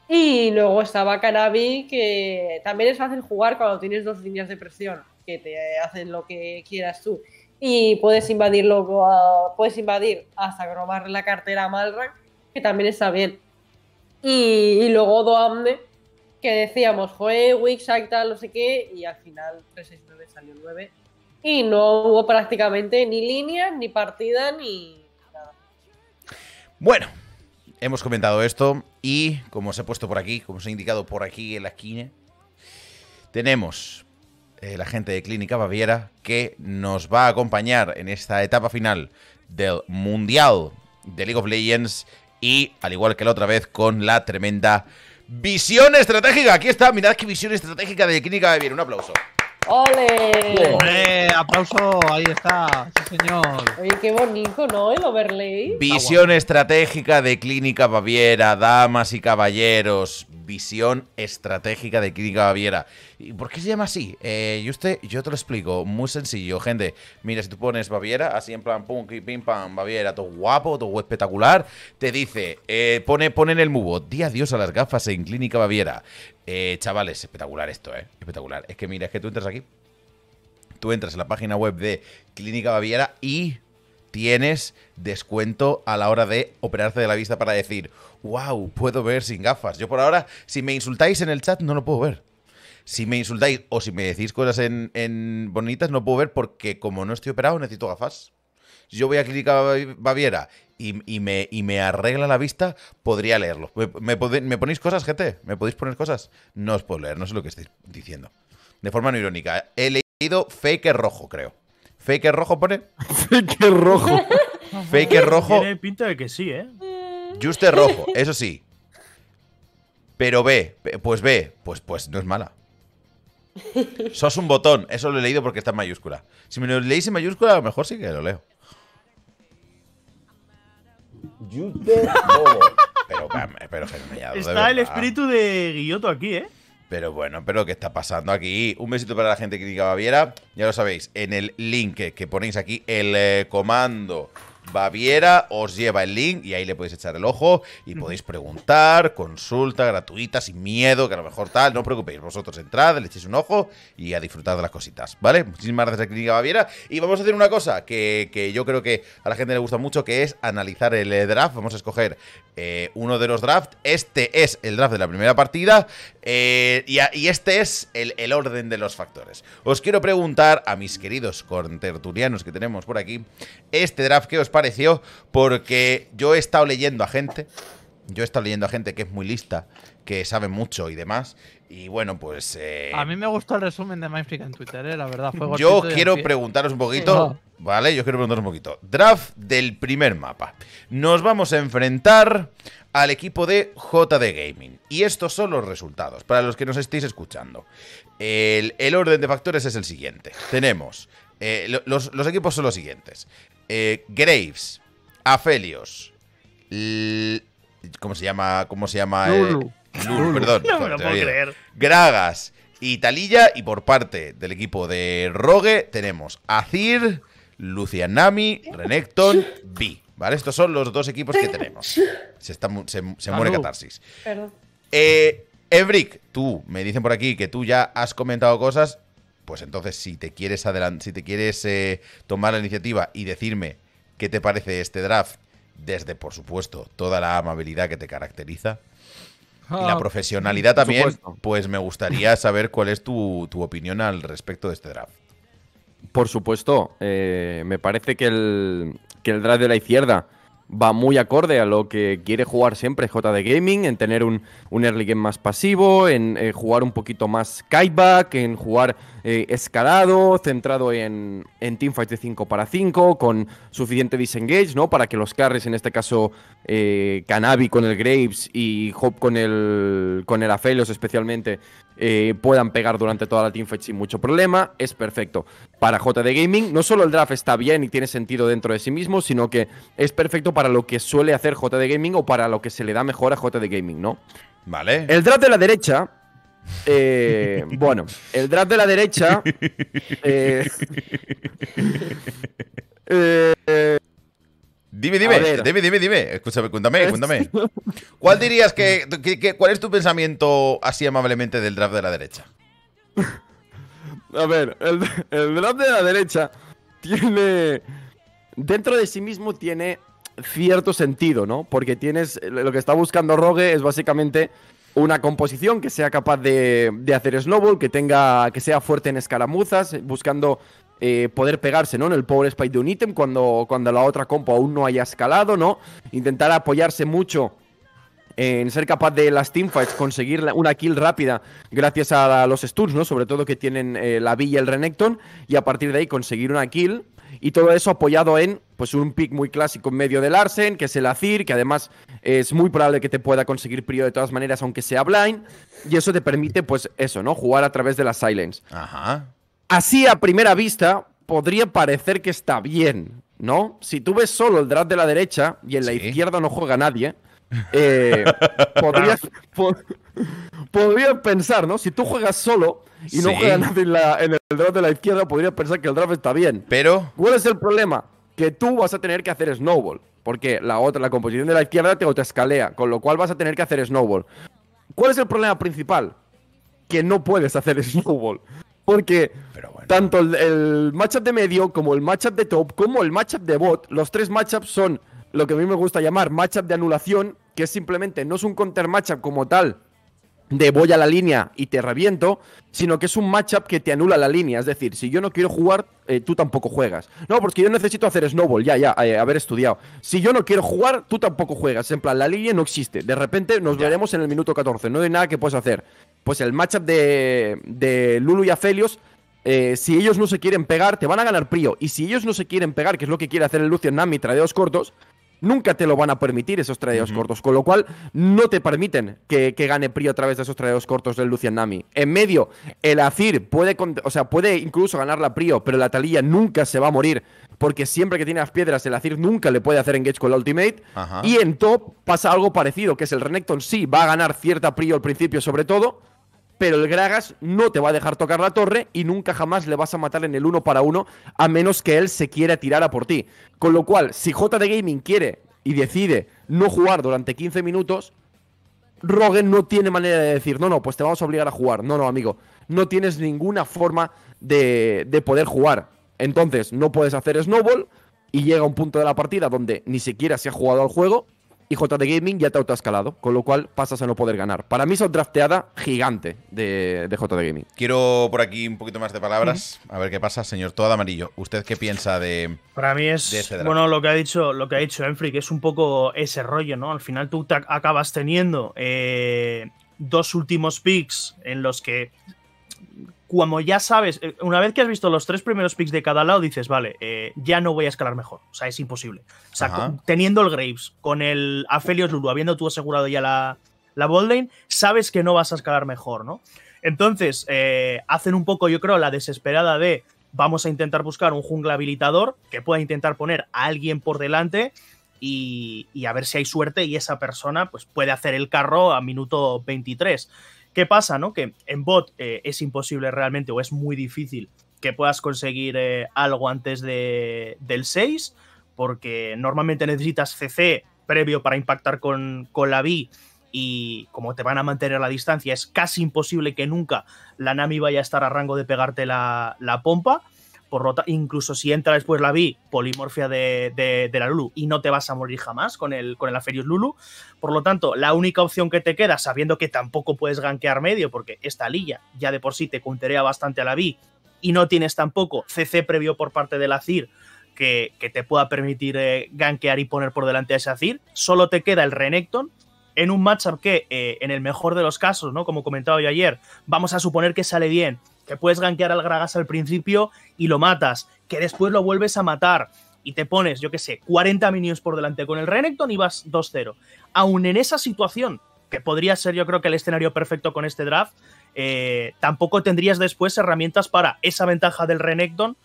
Y luego estaba Kanabi, que también es fácil jugar cuando tienes dos líneas de presión, que te hacen lo que quieras tú. Y puedes invadirlo, a- puedes invadir hasta robarle la cartera a Malrak, que también está bien. Y, luego Doamne, que decíamos, fue Wix, tal, no sé qué, y al final 369 salió 9. Y no hubo prácticamente ni línea, ni partida, ni nada. Bueno, hemos comentado esto y, como os he puesto por aquí, como os he indicado por aquí en la esquina, tenemos eh, la gente de Clínica Baviera que nos va a acompañar en esta etapa final del Mundial de League of Legends y, al igual que la otra vez, con la tremenda visión estratégica. Aquí está, mirad qué visión estratégica de Clínica Baviera. Un aplauso. ¡Ole! Hombre, aplauso, ahí está, sí señor. Oye, qué bonito, ¿no? El overlay. Visión estratégica de Clínica Baviera, damas y caballeros. Visión estratégica de Clínica Baviera. ¿Y por qué se llama así? Eh, yo, usted, yo te lo explico. Muy sencillo, gente. Mira, si tú pones Baviera, así en plan, pum, pim, pam, Baviera, todo guapo, todo espectacular, te dice, eh, pone, pone en el mubo, di adiós a las gafas en Clínica Baviera. Eh, chavales, espectacular esto, ¿eh? Espectacular. Es que mira, es que tú entras aquí, tú entras en la página web de Clínica Baviera y tienes descuento a la hora de operarte de la vista para decir, wow, puedo ver sin gafas. Yo por ahora, si me insultáis en el chat, no lo puedo ver. Si me insultáis o si me decís cosas en, en bonitas, no puedo ver porque como no estoy operado, necesito gafas. Yo voy a Clínica Baviera y, y me, y me arregla la vista, podría leerlo. ¿Me, me pode- me ponéis cosas, GT? ¿Me podéis poner cosas? No os puedo leer, no sé lo que estáis diciendo. De forma no irónica. He leído Faker rojo, creo. ¿Faker rojo pone? [LAUGHS] ¡Qué rojo! [LAUGHS] Faker rojo, Tiene pinta de que sí, ¿eh? Juste rojo, eso sí. Pero B, pe- pues B, pues, pues no es mala. [LAUGHS] Sos un botón, eso lo he leído porque está en mayúscula. Si me lo leéis en mayúscula, a lo mejor sí que lo leo. Juste bobo. Pero, pero, de Está el espíritu de Guilloto aquí, ¿eh? Pero bueno, pero ¿qué está pasando aquí? Un besito para la gente que critica Baviera. Ya lo sabéis, en el link que, que ponéis aquí, el eh, comando Baviera os lleva el link y ahí le podéis echar el ojo y podéis preguntar, consulta gratuita, sin miedo, que a lo mejor tal, no os preocupéis, vosotros entrad, le echéis un ojo y a disfrutar de las cositas, ¿vale? Muchísimas gracias a Clínica Baviera y vamos a hacer una cosa que, que yo creo que a la gente le gusta mucho, que es analizar el eh, draft, vamos a escoger eh, uno de los drafts, este es el draft de la primera partida eh, y, a- y este es el, el orden de los factores. Os quiero preguntar a mis queridos contertulianos que tenemos por aquí, este draft, ¿qué os pareció? Porque yo he estado leyendo a gente, yo he estado leyendo a gente que es muy lista, que sabe mucho y demás, y bueno, pues... eh, A mí me gustó el resumen de Mindfreak en Twitter, ¿eh? la verdad. Fue yo y quiero preguntaros un poquito. ¿vale? Yo quiero preguntaros un poquito. Draft del primer mapa. Nos vamos a enfrentar al equipo de JD Gaming. Y estos son los resultados, para los que nos estéis escuchando. El, el orden de factores es el siguiente. Tenemos, eh, lo- los, los equipos son los siguientes. Eh, Graves, Aphelios, L- ¿cómo se llama? ¿Cómo se llama? eh? Lulu. Perdón. No me lo puedo creer. Gragas y Talilla. Y por parte del equipo de Rogue tenemos Azir, Lucianami, Renekton, B. ¿Vale? Estos son los dos equipos que tenemos. Se, está se, se muere. Catarsis. Perdón. Eh, tú, me dicen por aquí que tú ya has comentado cosas. Pues entonces, si te quieres adelant si te quieres eh, tomar la iniciativa y decirme qué te parece este draft, desde, por supuesto, toda la amabilidad que te caracteriza y la Ah, profesionalidad también, supuesto. pues me gustaría [LAUGHS] saber cuál es tu, tu opinión al respecto de este draft. Por supuesto, eh, me parece que el, que el draft de la izquierda va muy acorde a lo que quiere jugar siempre JD Gaming, en tener un, un early game más pasivo, en eh, jugar un poquito más kiteback, en jugar eh, escalado, centrado en, en teamfights de 5 para 5, con suficiente disengage, ¿no? Para que los carries, en este caso eh, Canavi con el Graves y Hop con el, con el Aphelios especialmente, eh, puedan pegar durante toda la teamfight sin mucho problema, es perfecto. Para JD Gaming, no solo el draft está bien y tiene sentido dentro de sí mismo, sino que es perfecto para lo que suele hacer JD Gaming o para lo que se le da mejor a JD Gaming, ¿no? ¿Vale? El draft de la derecha. eh, [LAUGHS] bueno, el draft de la derecha. [LAUGHS] eh, [LAUGHS] eh, Dime, dime, dime, dime, dime. Escúchame, cuéntame, [LAUGHS] cuéntame. ¿Cuál dirías que, que- que- cuál es tu pensamiento así amablemente del draft de la derecha? A ver, el, el draft de la derecha tiene. Dentro de sí mismo tiene cierto sentido, ¿no? Porque tienes. Lo que está buscando Rogue es básicamente una composición que sea capaz de, de hacer snowball, que tenga. que sea fuerte en escaramuzas, buscando eh, poder pegarse, ¿no? En el power spike de un ítem cuando, cuando la otra compo aún no haya escalado, ¿no? Intentar apoyarse mucho en ser capaz de las teamfights conseguir una kill rápida gracias a los stuns, ¿no? Sobre todo que tienen eh, la Villa y el Renekton, y a partir de ahí conseguir una kill. Y todo eso apoyado en pues un pick muy clásico en medio del Arsen, que es el Azir, que además es muy probable que te pueda conseguir prio de todas maneras, aunque sea blind. Y eso te permite, pues eso, ¿no? Jugar a través de las silence. Ajá. Así a primera vista podría parecer que está bien, ¿no? Si tú ves solo el draft de la derecha y en la Sí. izquierda no juega nadie, [LAUGHS] eh, podrías, po- podrías pensar, ¿no? Si tú juegas solo y no Sí. juega nadie en, la- en el draft de la izquierda, podrías pensar que el draft está bien. Pero, ¿Cuál es el problema? Que tú vas a tener que hacer snowball. Porque la otra, la composición de la izquierda te autoescalea, con lo cual vas a tener que hacer snowball. ¿Cuál es el problema principal? Que no puedes hacer [LAUGHS] snowball. Porque bueno. tanto el, el matchup de medio, como el matchup de top, como el matchup de bot, los tres matchups son lo que a mí me gusta llamar matchup de anulación, que es simplemente, no es un counter matchup como tal, de voy a la línea y te reviento, sino que es un matchup que te anula la línea. Es decir, si yo no quiero jugar, eh, tú tampoco juegas. No, porque yo necesito hacer snowball, ya, ya, eh, haber estudiado. Si yo no quiero jugar, tú tampoco juegas. En plan, la línea no existe. De repente nos veremos en el minuto 14. No hay nada que puedes hacer. Pues el matchup de, de Lulu y Aphelios, eh, si ellos no se quieren pegar, te van a ganar Prio. Y si ellos no se quieren pegar, que es lo que quiere hacer el Lucian Nami, tradeos cortos, nunca te lo van a permitir esos tradeos cortos. Con lo cual, no te permiten que, que gane Prio a través de esos tradeos cortos del Lucian Nami. En medio, el Azir puede, o sea, puede incluso ganar la Prio, pero la Talilla nunca se va a morir. Porque siempre que tiene las piedras, el Azir nunca le puede hacer engage con la ultimate. Ajá. Y en top pasa algo parecido, que es el Renekton sí va a ganar cierta Prio al principio, sobre todo. Pero el Gragas no te va a dejar tocar la torre y nunca jamás le vas a matar en el uno para uno a menos que él se quiera tirar a por ti. Con lo cual, si JD Gaming quiere y decide no jugar durante 15 minutos, Rogen no tiene manera de decir, no, no, pues te vamos a obligar a jugar. No, no, amigo. No tienes ninguna forma de, de poder jugar. Entonces, no puedes hacer Snowball y llega un punto de la partida donde ni siquiera se ha jugado al juego y JD Gaming ya te ha autoescalado, con lo cual pasas a no poder ganar. Para mí es una drafteada gigante de, de JD Gaming. Quiero por aquí un poquito más de palabras. A ver qué pasa, señor Toad Amarillo. ¿Usted qué piensa de...? Para mí es de este draft. bueno lo que ha dicho lo que ha dicho Enfrey, que es un poco ese rollo, ¿no? Al final tú te acabas teniendo eh, dos últimos picks en los que como ya sabes, eh, una vez que has visto los tres primeros picks de cada lado, dices, vale, eh, ya no voy a escalar mejor. O sea, es imposible. O sea, con- teniendo el Graves, con el Aphelios Lulu, habiendo tú asegurado ya la, la lane, sabes que no vas a escalar mejor, ¿no? Entonces, eh, hacen un poco, yo creo, la desesperada de vamos a intentar buscar un jungla habilitador que pueda intentar poner a alguien por delante y, y a ver si hay suerte y esa persona pues, puede hacer el carro a minuto 23. ¿Qué pasa, no? Que en bot eh, es imposible realmente o es muy difícil que puedas conseguir eh, algo antes de, del 6, porque normalmente necesitas CC previo para impactar con, con la B y como te van a mantener la distancia, es casi imposible que nunca la Nami vaya a estar a rango de pegarte la, la pompa. Incluso si entra después la Vi, polimorfia de, de- de la Lulu, y no te vas a morir jamás con el, con el Aferius Lulu. Por lo tanto, la única opción que te queda, sabiendo que tampoco puedes gankear medio, porque esta lilla ya de por sí te counterea bastante a la Vi, y no tienes tampoco CC previo por parte de la CIR que, que te pueda permitir eh, gankear y poner por delante a ese Azir, solo te queda el Renekton en un matchup que, eh, en el mejor de los casos, ¿no? Como comentaba yo ayer, vamos a suponer que sale bien, que puedes gankear al Gragas al principio y lo matas, que después lo vuelves a matar y te pones, yo qué sé, 40 minions por delante con el Renekton y vas 2-0. Aún en esa situación, que podría ser yo creo que el escenario perfecto con este draft, eh, tampoco tendrías después herramientas para esa ventaja del Renekton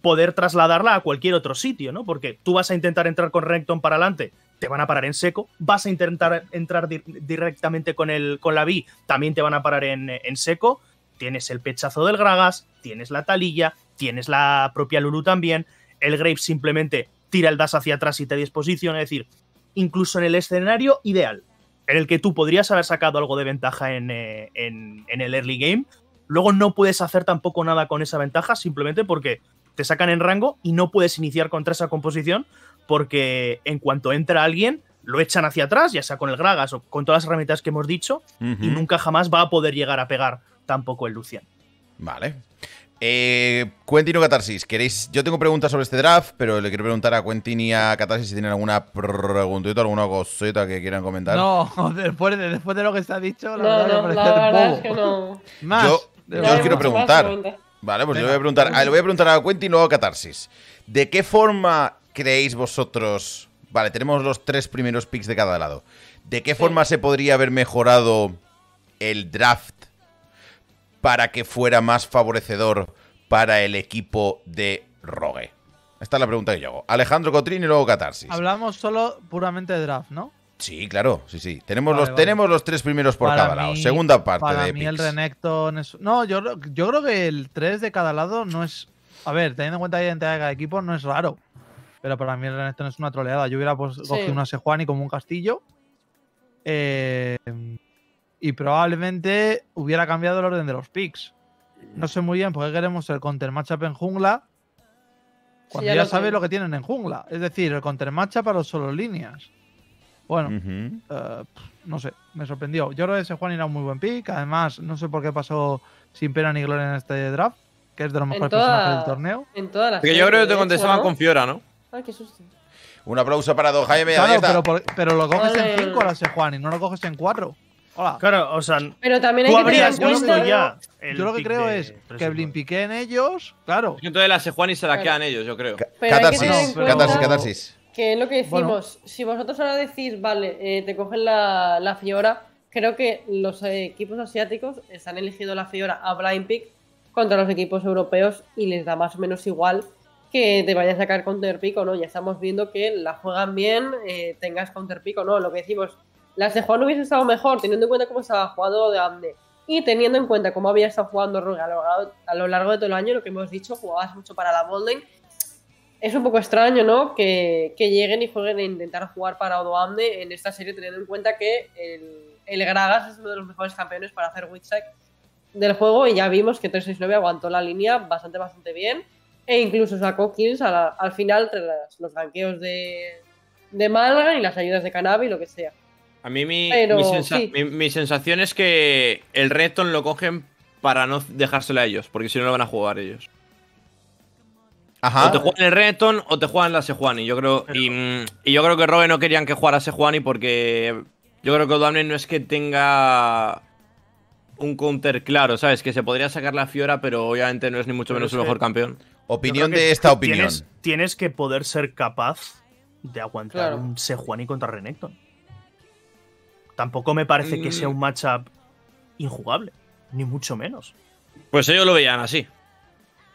poder trasladarla a cualquier otro sitio, ¿no? Porque tú vas a intentar entrar con Renekton para adelante, te van a parar en seco, vas a intentar entrar di- directamente con, el, con la B, también te van a parar en, en seco, tienes el pechazo del Gragas, tienes la talilla, tienes la propia Lulu también, el Graves simplemente tira el dash hacia atrás y te disposiciona, es decir, incluso en el escenario ideal, en el que tú podrías haber sacado algo de ventaja en, eh, en- en el early game, luego no puedes hacer tampoco nada con esa ventaja simplemente porque te sacan en rango y no puedes iniciar contra esa composición porque en cuanto entra alguien lo echan hacia atrás, ya sea con el Gragas o con todas las herramientas que hemos dicho, y nunca jamás va a poder llegar a pegar tampoco el Lucian. Vale. Eh, Quentin o Catarsis, ¿queréis? Yo tengo preguntas sobre este draft, pero le quiero preguntar a Quentin y a Catarsis si tienen alguna preguntita, alguna cosita que quieran comentar. No, [LAUGHS] después de, después de lo que se ha dicho, la No, verdad, no, me la parece verdad bobo. es que no. [LAUGHS] Más. Yo- yo os quiero preguntar. Vale, pues yo Venga. le voy a preguntar, ah, le voy a preguntar a Quentin y luego a Catarsis. ¿De qué forma creéis vosotros? Vale, tenemos los tres primeros picks de cada lado. ¿De qué forma se podría haber mejorado el draft para que fuera más favorecedor para el equipo de Rogue? Esta es la pregunta que yo hago. Alejandro Cotrín y luego Catarsis. Hablamos solo puramente de draft, ¿no? Sí, claro, sí, sí. Tenemos, Vale, los, vale. tenemos los tres primeros por Para cada lado. Segunda parte Para de mí el. Renekton es... No, yo, creo- yo creo que el 3 de cada lado no es... A ver, teniendo en cuenta la identidad de cada equipo, no es raro. Pero para mí el Renekton es una troleada. Yo hubiera pues, Sí. cogido una Sejuani como un castillo. eh, y probablemente hubiera cambiado el orden de los picks. No sé muy bien por qué queremos el counter matchup en jungla. Cuando ya ya, lo sabes tengo. lo que tienen en jungla. Es decir, el counter matchup para los solo líneas. Bueno, eh, no sé, me sorprendió. Yo creo que ese Juan era un muy buen pick. Además, no sé por qué pasó sin pena ni gloria en este draft, que es de los mejores toda- personajes del torneo. En todas las. Porque yo creo que te contestaban con. Fiora, ¿no? Ay, qué susto. Un aplauso para Don Jaime. ahí Claro, está. pero, por- pero lo coges Ole. en 5 a la Sejuani, no lo coges en 4. Hola. Claro, o sea, Pero también hay tú que habrías visto ya. el Yo lo que creo es que y Blin cuatro. piqué en ellos, claro. Entonces la Sejuani se la quedan ellos, yo creo. Catarsis, catarsis, catarsis. Que es lo que decimos, Bueno. si vosotros ahora decís, vale, eh, te cogen la, la Fiora, creo que los equipos asiáticos están eligiendo la Fiora a blind pick contra los equipos europeos y les da más o menos igual que te vayas a sacar counter pick o no. Ya estamos viendo que la juegan bien, eh, tengas counter pick o no. Lo que decimos, la Juan hubiese estado mejor teniendo en cuenta cómo estaba jugando de Amne y teniendo en cuenta cómo había estado jugando Rogue a lo, largo- de todo el año, lo que hemos dicho, jugabas mucho para la Bolden es un poco extraño, ¿no? Que, que lleguen y jueguen a intentar jugar para Odoamne en esta serie, teniendo en cuenta que el, Gragas es uno de los mejores campeones para hacer Witchside del juego y ya vimos que 369 aguantó la línea bastante, bastante bien e incluso sacó kills al final tras las- los ganqueos de, de Malgan y las ayudas de Cannabis, lo que sea. A mí mi, Pero, mi, sensa- sí. mi- mi sensación es que el Redstone lo cogen para no dejárselo a ellos, porque si no lo van a jugar ellos. Ajá. O te juegan el Redstone o te juegan la Sejuani. Yo creo, y, y yo creo que Rogue no querían que jugara Sejuani porque yo creo que Odamne no es que tenga un counter claro, ¿sabes? Que se podría sacar la Fiora, pero obviamente no es ni mucho menos que- mejor campeón. Opinión de esta opinión. Tienes, tienes que poder ser capaz de aguantar Claro. un Sejuani contra Renekton. Tampoco me parece que Mm. sea un matchup injugable, ni mucho menos. Pues ellos lo veían así.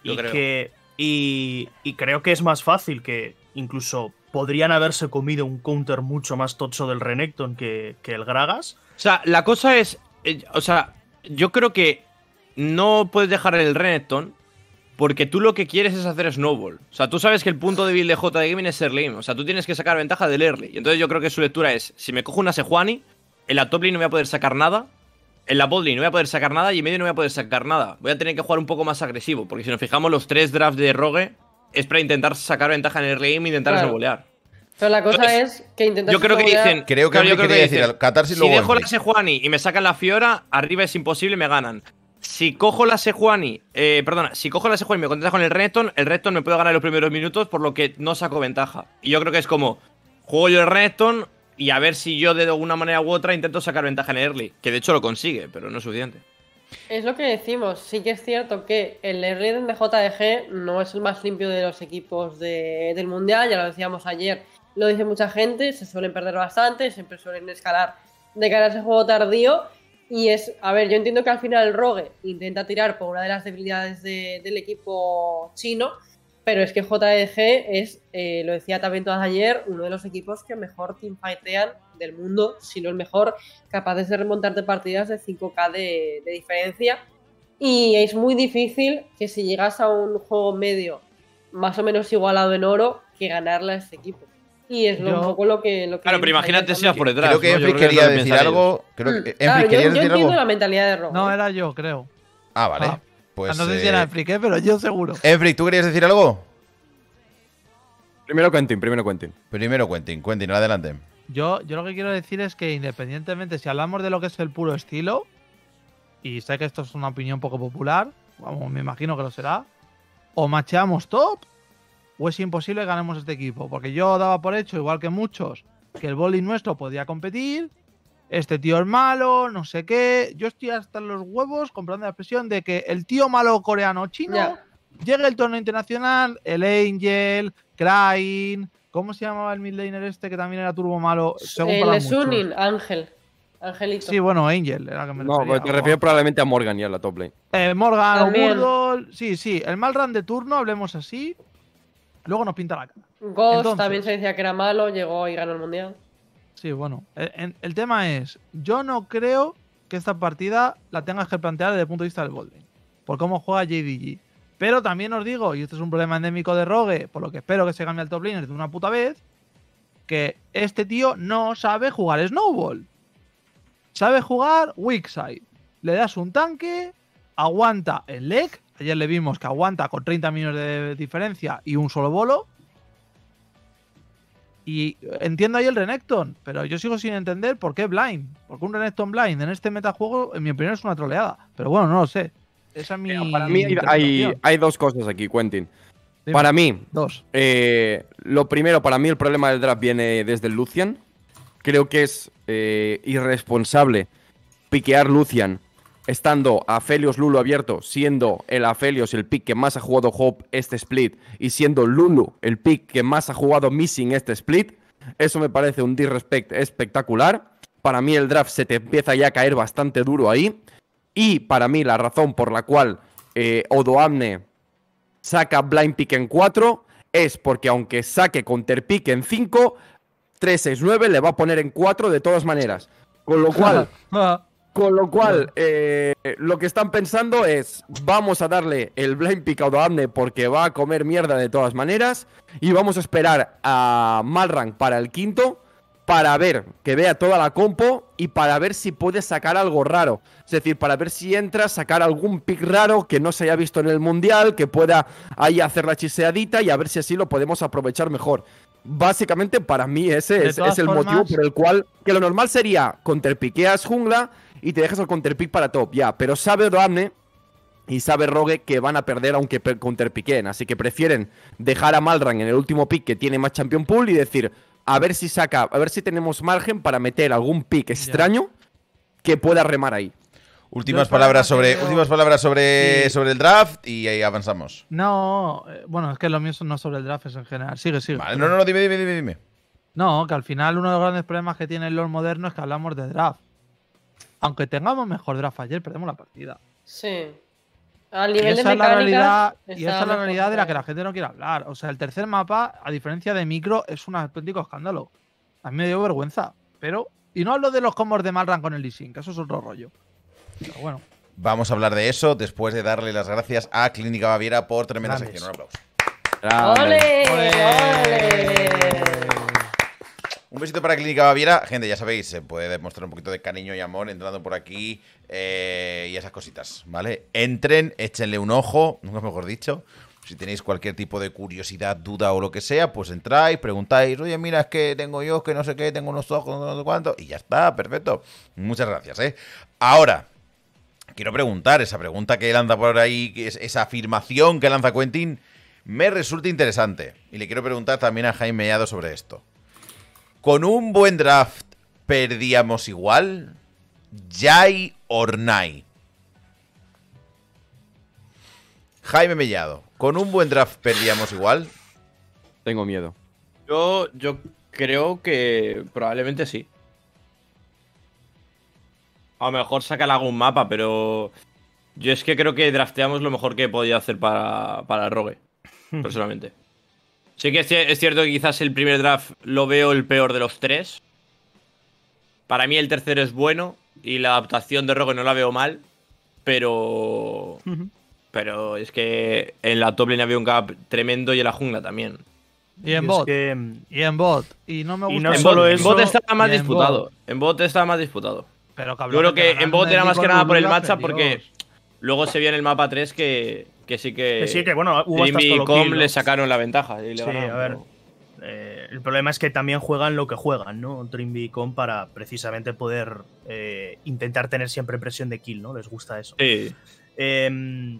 Yo y, creo. que, y, y creo que es más fácil que incluso podrían haberse comido un counter mucho más tocho del Renekton que, que el Gragas. O sea, la cosa es. eh, o sea, yo creo que no puedes dejar el Renekton porque tú lo que quieres es hacer snowball. O sea, tú sabes que el punto débil de J de Gaming es ser. O sea, tú tienes que sacar ventaja del early. Y entonces yo creo que su lectura es: si me cojo una Sejuani, en la top lane no voy a poder sacar nada. En la bot lane no voy a poder sacar nada y en medio no voy a poder sacar nada. Voy a tener que jugar un poco más agresivo. Porque si nos fijamos, los tres drafts de Rogue es para intentar sacar ventaja en el game e intentar Claro. Pero la cosa Entonces, es que intentas Yo creo que dicen. Creo que claro, yo creo quería dicen, decir Catarsis Si luego dejo la. Sejuani y me sacan la Fiora, arriba es imposible, me ganan. Si cojo la Sejuani, eh, perdona, si cojo la Sejuani y me contesta con el Redstone, el Redstone me puede ganar los primeros minutos, por lo que no saco ventaja. Y yo creo que es como, juego yo el Redstone y a ver si yo de alguna manera u otra intento sacar ventaja en early. Que de hecho lo consigue, pero no es suficiente. Es lo que decimos, sí que es cierto que el early de JDG no es el más limpio de los equipos de- del mundial, ya lo decíamos ayer, lo dice mucha gente, se suelen perder bastante, siempre suelen escalar de cara a ese juego tardío. Y es, a ver, yo entiendo que al final Rogue intenta tirar por una de las debilidades de- del equipo chino, pero es que JDG es, eh, lo decía también todas ayer, uno de los equipos que mejor teamfightean del mundo, si no el mejor, capaces de remontarte partidas de 5K de, de diferencia. Y es muy difícil que si llegas a un juego medio más o menos igualado en oro, que ganarle a este equipo. Y es lo- Yo- un poco lo que... Lo que Claro, pero imagínate si vas por detrás. Creo que ¿no? Yo que es quería que decir algo. Creo que Mm, claro, yo, querías yo decir entiendo algo. la mentalidad de Rogue. No, ¿eh? era yo, creo. Ah, vale. Ah. Pues. no sé eh, si era Enrique, pero yo seguro. Enfric, ¿tú querías decir algo? Primero Quentin, primero Quentin. Primero Quentin. Quentin, adelante. Yo, yo lo que quiero decir es que independientemente, si hablamos de lo que es el puro estilo, y sé que esto es una opinión poco popular, vamos, me imagino que lo será, o macheamos top, o es imposible que ganemos este equipo. Porque yo daba por hecho, igual que muchos, que el bowling nuestro podía competir, este tío es malo, no sé qué. Yo estoy hasta en los huevos comprando la expresión de que el tío malo coreano chino Ya. llega el torneo internacional, el Angel, Krain, ¿cómo se llamaba el midlaner este que también era turbo malo? Según El para de muchos? Sunin, Ángel. Angelito. Sí, bueno, Angel era que me No, refería, te o- refieres probablemente a Morgan y a la top lane. Eh, Morgan. Murdol, sí, sí, el mal run de turno, hablemos así. Luego nos pinta la cara. Ghost Entonces- también se decía que era malo, llegó y ganó el mundial. Sí, bueno. El, en- el tema es, yo no creo que esta partida la tengas que plantear desde el punto de vista del bowling. Por cómo juega JDG. Pero también os digo, y esto es un problema endémico de Rogue, por lo que espero que se cambie al top laner de una puta vez, que este tío no sabe jugar Snowball. Sabe jugar Weak Side. Le das un tanque, aguanta el leg. Ayer le vimos que aguanta con 30 minutos de diferencia y un solo bolo. Y entiendo ahí el Renekton, pero yo sigo sin entender por qué Blind. Porque un Renekton Blind en este metajuego, en mi opinión, es una troleada. Pero bueno, no lo sé. Esa es mi. Para mí hay, dos cosas aquí, Quentin. Dime. Para mí, Dos. Eh, lo primero, para mí el problema del draft viene desde el Lucian. Creo que es eh, irresponsable piquear Lucian estando a Lulu abierto, siendo el Aphelios el pick que más ha jugado Hope este split y siendo Lulu el pick que más ha jugado Missing este split. Eso me parece un disrespect espectacular. Para mí el draft se te empieza ya a caer bastante duro ahí. Y para mí la razón por la cual eh, Odoamne saca blind pick en 4 es porque aunque saque counter pick en 5, 369 le va a poner en 4 de todas maneras. Con lo cual, [LAUGHS] con lo cual eh, lo que están pensando es vamos a darle el blind pick a Odoamne porque va a comer mierda de todas maneras y vamos a esperar a Malrank para el quinto para ver que vea toda la compo y para ver si puede sacar algo raro. Es decir, para ver si entra, sacar algún pick raro que no se haya visto en el mundial, que pueda ahí hacer la chiseadita y a ver si así lo podemos aprovechar mejor. Básicamente, para mí, ese es, el formas- motivo por el cual. Que lo normal sería counterpiqueas jungla y te dejas el counterpick para top, ya. Pero sabe Odoamne y sabe Rogue que van a perder aunque counterpiquen. Así que prefieren dejar a Malran en el último pick que tiene más champion pool y decir, a ver si saca, a ver si tenemos margen para meter algún pick extraño que pueda remar ahí. Últimas palabras sobre, últimas palabras sobre, Sí. sobre el draft y ahí avanzamos. No, eh, bueno, es que lo mío no es sobre el draft, es en general. Sigue, sigue. Vale, no, no, no, dime, dime, dime, dime. No, que al final uno de los grandes problemas que tiene el LoL moderno es que hablamos de draft. Aunque tengamos mejor draft ayer, perdemos la partida. Sí. Al Y nivel de esa es la realidad, y esa es la realidad de la que- la gente no quiere hablar. O sea, el tercer mapa, a diferencia de Micro, es un auténtico escándalo. A mí me dio vergüenza. Pero. Y no hablo de los combos de Malran con el Lee que eso es otro rollo. Pero bueno. Vamos a hablar de eso después de darle las gracias a Clínica Baviera por tremenda Grandes. sección. Un aplauso. ¡Ole! ¡Ole! Un besito para Clínica Baviera. Gente, ya sabéis, se puede demostrar un poquito de cariño y amor entrando por aquí eh, y esas cositas, ¿vale? Entren, échenle un ojo, nunca mejor dicho. Si tenéis cualquier tipo de curiosidad, duda o lo que sea, pues entráis, preguntáis, oye, mira, es que tengo yo, que no sé qué, tengo unos ojos, no sé cuánto, y ya está, perfecto. Muchas gracias, ¿eh? Ahora, quiero preguntar, esa pregunta que lanza por ahí, esa afirmación que lanza Quentin, me resulta interesante. Y le quiero preguntar también a Jaime Mellado sobre esto. ¿Con un buen draft perdíamos igual? Jai Ornai. Jaime Mellado, ¿con un buen draft perdíamos igual? Tengo miedo. Yo, yo creo que probablemente sí. A lo mejor sacan algún mapa, pero yo es que creo que drafteamos lo mejor que he podido hacer para, para Rogue, [LAUGHS] personalmente. Sí que es, cier- es cierto que quizás el primer draft lo veo el peor de los tres. Para mí el tercero es bueno y la adaptación de Rogue no la veo mal, pero... Pero es que en la top lane había un gap tremendo y en la jungla también. Y en Y es bot. que, mm, Y en bot. Y no me Y gusta. no en, solo bot, en bot estaba más y en disputado. bot. En bot estaba más disputado. Pero Yo creo que en bot era más que nada por el matchup porque porque luego se vio en el mapa 3 que, que sí que, que sí, que bueno, hubo y Com le sacaron la ventaja. y le Sí, ganaron, a ver. pero- Eh, el problema es que también juegan lo que juegan, ¿no? Trimby y Com para precisamente poder eh, intentar tener siempre presión de kill, ¿no? Les gusta eso. Sí. Eh,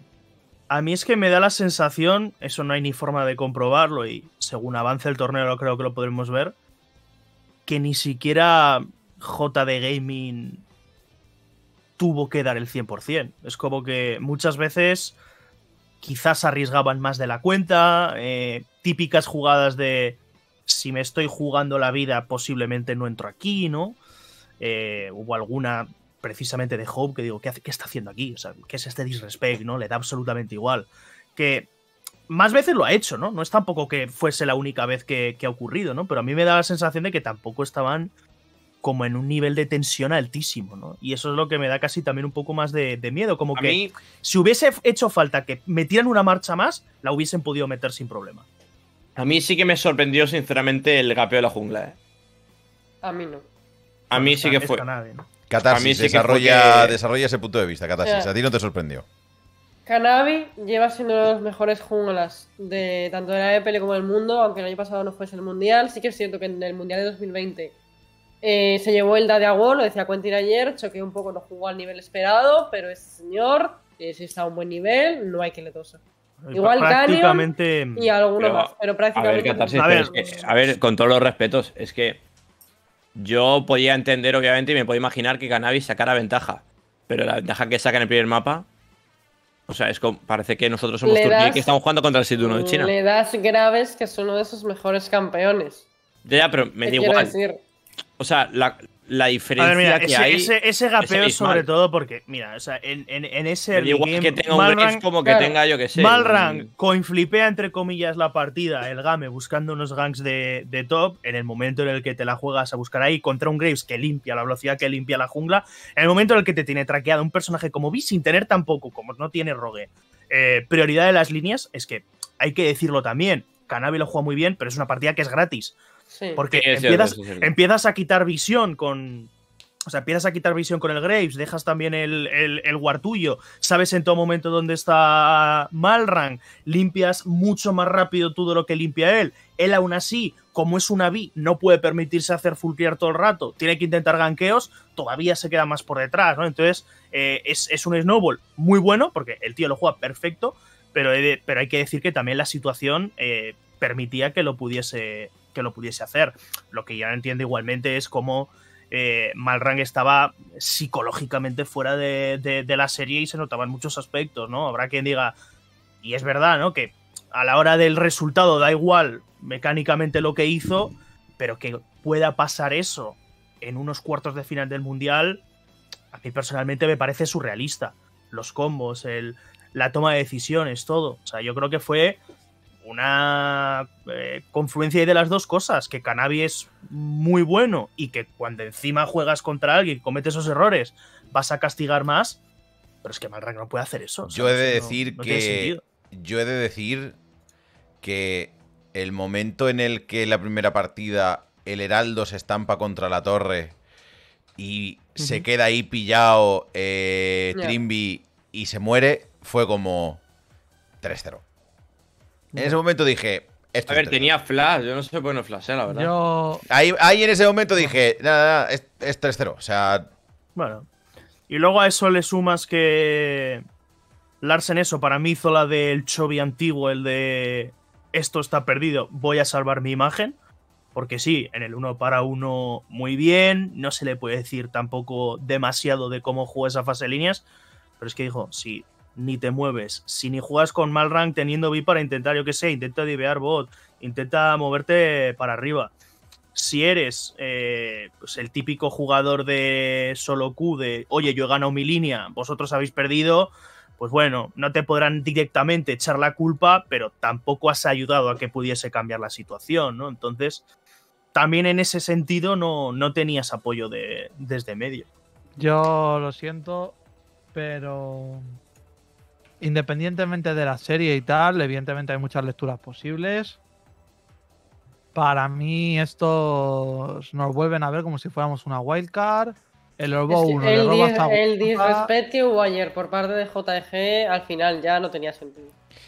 a mí es que me da la sensación, eso no hay ni forma de comprobarlo y según avance el torneo lo creo que lo podremos ver, que ni siquiera JD Gaming tuvo que dar el 100%. Es como que muchas veces quizás arriesgaban más de la cuenta, eh, típicas jugadas de si me estoy jugando la vida posiblemente no entro aquí, ¿no? Eh, hubo alguna precisamente de Hope que digo, ¿qué, hace- qué está haciendo aquí? O sea, ¿qué es este disrespect? ¿no? Le da absolutamente igual. Que más veces lo ha hecho, ¿no? No es tampoco que fuese la única vez que, que ha ocurrido, ¿no? Pero a mí me da la sensación de que tampoco estaban como en un nivel de tensión altísimo, ¿no? Y eso es lo que me da casi también un poco más de, de miedo, como A que mí, si hubiese hecho falta que metieran una marcha más, la hubiesen podido meter sin problema. a mí sí que me sorprendió sinceramente el gapeo de la jungla. eh. A mí no. A mí Bueno, sí que fue. Canade, ¿no? Catarsis, A mí sí que fue desarrolla, que- desarrolla ese punto de vista, Catarsis. ¿A ti no te sorprendió? Kanabi lleva siendo uno de los mejores junglas de tanto de la EPL como del mundo, aunque el año pasado no fuese el mundial. Sí que es cierto que en el mundial de 2020 eh, se llevó el Daddy Award, lo decía Quentin ayer, choque un poco, no jugó al nivel esperado, pero ese señor eh, sí está a un buen nivel, no hay que le tosa. Igual prácticamente. Y alguno Pero, más, pero A ver, prácticamente. Catarsis, A pero ver. es que- a ver, con todos los respetos, es que yo podía entender, obviamente, y me puedo imaginar que Cannabis sacara ventaja. Pero la ventaja que saca en el primer mapa. O sea, es como, parece que nosotros somos Le Turquía y das- que estamos jugando contra el 1 de China. Le das graves que es uno de sus mejores campeones. Ya, ya, pero me Te da igual. decir. O sea, la, diferencia ver, mira, que ese, hay. ese, ese gapeo es sobre todo porque, mira, o sea, en, en, en ese early igual game, que tenga un Graves como que claro. tenga, yo que sé. Malrang un- coinflipea entre comillas la partida, el game, buscando unos ganks de, de top, en el momento en el que te la juegas a buscar ahí, contra un Graves que limpia la velocidad que limpia la jungla, en el momento en el que te tiene traqueado un personaje como Vi sin tener tampoco, como no tiene rogue, eh, prioridad de las líneas, es que hay que decirlo también, Kanabi lo juega muy bien, pero es una partida que es gratis. Sí. Porque Sí, es cierto, empiezas, cierto. a quitar visión con. O sea, empiezas a quitar visión con el Graves, dejas también el, el, el War tuyo, sabes en todo momento dónde está Malrang, limpias mucho más rápido tú de lo que limpia él. Él aún así, como es una B, no puede permitirse hacer full clear todo el rato, tiene que intentar ganqueos, todavía se queda más por detrás, ¿no? Entonces, eh, es, es un snowball muy bueno, porque el tío lo juega perfecto, pero, de- pero hay que decir que también la situación eh, permitía que lo pudiese que lo pudiese hacer. Lo que ya no entiendo igualmente es cómo eh, Malrang estaba psicológicamente fuera de, la serie y se notaba en muchos aspectos, ¿no? Habrá quien diga, y es verdad, ¿no? Que a la hora del resultado da igual mecánicamente lo que hizo, pero que pueda pasar eso en unos cuartos de final del Mundial, a mí personalmente me parece surrealista. Los combos, el, la toma de decisiones, todo. O sea, yo creo que fue una eh, confluencia de las dos cosas, que Canavi es muy bueno y que cuando encima juegas contra alguien y comete esos errores vas a castigar más, pero es que Malrang no puede hacer eso. Yo he de decir no que. Yo he de decir que el momento en el que la primera partida el Heraldo se estampa contra la torre y se queda ahí pillado eh. Trimby y se muere, fue como 3-0. En ese momento dije. Esto A ver, 3-0. tenía flash, yo no sé por qué no flashea, la verdad. Yo. Ahí, ahí en ese momento dije, nada, nada, es, es 3-0. O sea, Bueno. Y luego a eso le sumas que Larsen eso, para mí hizo la del Chovy antiguo, el de esto está perdido, voy a salvar mi imagen. Porque sí, en el uno para uno muy bien, no se le puede decir tampoco demasiado de cómo juega esa fase de líneas, pero es que dijo, si ni te mueves, si ni juegas con mal rank teniendo B para intentar, yo qué sé, intenta divear bot, intenta moverte para arriba. Si eres eh, pues el típico jugador de solo Q, de oye, yo he ganado mi línea, vosotros habéis perdido, pues bueno, no te podrán directamente echar la culpa, pero tampoco has ayudado a que pudiese cambiar la situación, ¿no? Entonces, también en ese sentido no, no tenías apoyo de, desde medio. Yo lo siento, pero independientemente de la serie y tal, evidentemente hay muchas lecturas posibles. Para mí estos nos vuelven a ver como si fuéramos una wildcard. El Es Orbo que 1 le el, dis- esta el disrespect que hubo ayer por parte de JG al final ya no tenía sentido.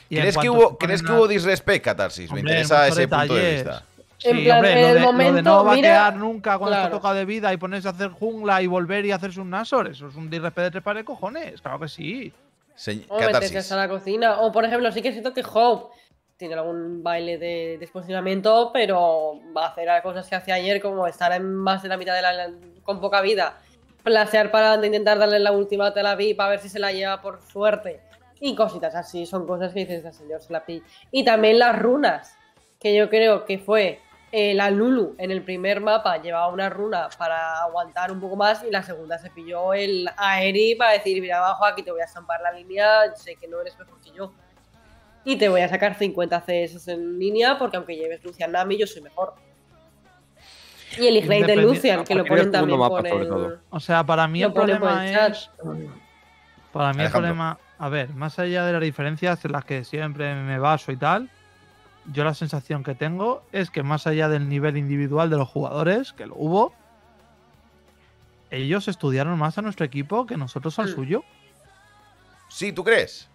y ¿crees que, hubo, ¿crees que hubo disrespect, Catarsis? Me interesa ese punto de vista. Sí, En plan, hombre, en lo, el de, lo de momento, no mira- vaquear nunca cuando Claro. te toca de vida y ponerse a hacer jungla y volver y hacerse un Nasor, eso es un disrespect de tres pares de cojones, claro que sí. Se- O meterse a la cocina. O por ejemplo, sí que siento que Hope tiene algún baile de desposicionamiento, pero va a hacer cosas que hacía ayer, como estar en más de la mitad de la con poca vida, plasear para intentar darle la última a la vi para ver si se la lleva por suerte. Y cositas así, son cosas que dices, "Ah, señor, se la pi-". Y también las runas, que yo creo que fue eh, la Lulu en el primer mapa llevaba una runa para aguantar un poco más y la segunda se pilló el Aeri para decir, mira abajo, aquí te voy a estampar la línea, sé que no eres mejor que yo. Y te voy a sacar 50 CS en línea porque aunque lleves Lucian Nami, yo soy mejor. Y el ignite de Lucian, que lo ponen también segundo por mapa, sobre el... todo. O sea, para mí Lo el por problema el es. Para mí el problema. A ver, más allá de las diferencias en las que siempre me baso y tal, yo la sensación que tengo es que más allá del nivel individual de los jugadores, que lo hubo, ellos estudiaron más a nuestro equipo que nosotros al Mm. suyo. Sí, ¿tú crees?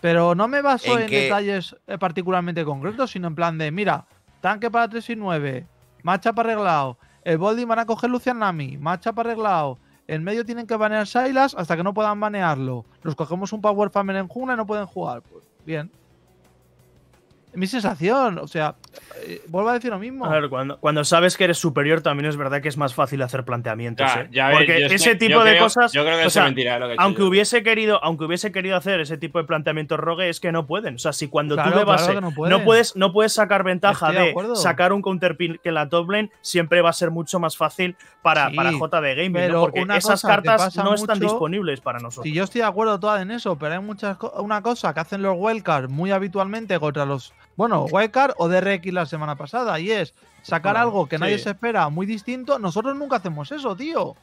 Pero no me baso ¿En detalles eh, particularmente concretos, sino en plan de, mira, tanque para 3 y 9, matchup arreglado, el Boldi van a coger Lucian Nami, matchup arreglado, en medio tienen que banear Silas hasta que no puedan banearlo. Los cogemos un Power Farmer en jungla y no pueden jugar. Pues bien. Mi sensación, o sea, eh, vuelvo a decir lo mismo. A ver, cuando, cuando sabes que eres superior, también es verdad que es más fácil hacer planteamientos. Ya, ¿eh? ya Porque yo ese tipo yo de creo- cosas. Yo creo que o sea, es mentira lo que he dicho aunque yo. hubiese querido, aunque hubiese querido hacer ese tipo de planteamientos rogue, es que no pueden. O sea, si cuando Claro, tú de claro base que no no, pueden. puedes, no puedes sacar ventaja Estoy de sacar un counterpill que la top lane, siempre va a ser mucho más fácil para, Sí, para JD Gaming, ¿no? pero Porque una esas cartas no están mucho- disponibles para nosotros. Si yo estoy de acuerdo toda en eso, pero hay muchas una cosa que hacen los wildcards muy habitualmente contra los bueno, wildcard o DRX la semana pasada y es sacar Bueno, algo que nadie se espera muy distinto. Nosotros nunca hacemos eso, tío.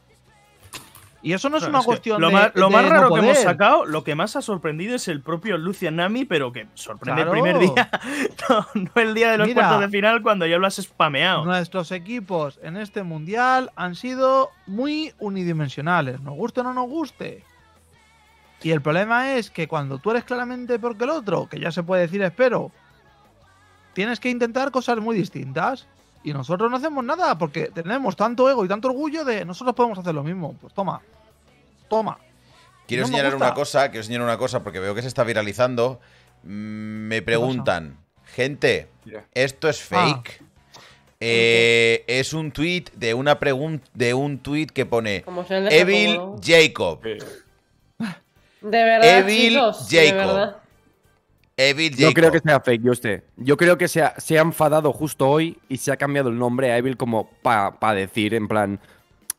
Y eso no es Claro, una es cuestión lo de más, lo de más no raro que hemos sacado, lo que más ha sorprendido es el propio Lucian Nami, pero que sorprende Claro. el primer día, [LAUGHS] no, no el día de los Mira. cuartos de final cuando ya lo has spameado. Nuestros equipos en este mundial han sido muy unidimensionales, nos guste o no nos guste. Y el problema es que cuando tú eres claramente peor que el otro, que ya se puede decir espero, tienes que intentar cosas muy distintas. Y nosotros no hacemos nada porque tenemos tanto ego y tanto orgullo de nosotros podemos hacer lo mismo. Pues toma, toma. Quiero No gusta. una cosa, quiero señalar una cosa porque veo que se está viralizando. Mm, Me preguntan, gente. ¿esto es Ah. fake? Eh, es un tweet de una pregunta de un tweet que pone Evil. Jacob. Sí. De verdad, Evil chicos, de Jacob. verdad. Evil No Jacob. creo que sea fake, yo sé. Yo creo que se ha, se ha enfadado justo hoy y se ha cambiado el nombre a Evil como para decir, en plan,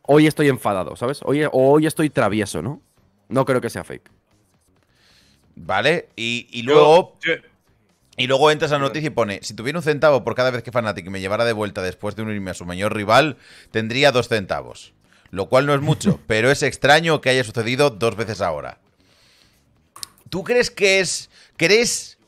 hoy estoy enfadado, ¿sabes? Hoy, o hoy estoy travieso, ¿no? No creo que sea fake. Vale, y, y luego Yo- y luego entras a la noticia y pone, si tuviera un centavo por cada vez que Fnatic me llevara de vuelta después de unirme a su mayor rival, tendría dos centavos. Lo cual no es mucho, [LAUGHS] pero es extraño que haya sucedido dos veces ahora. ¿Tú crees que es... ¿Crees...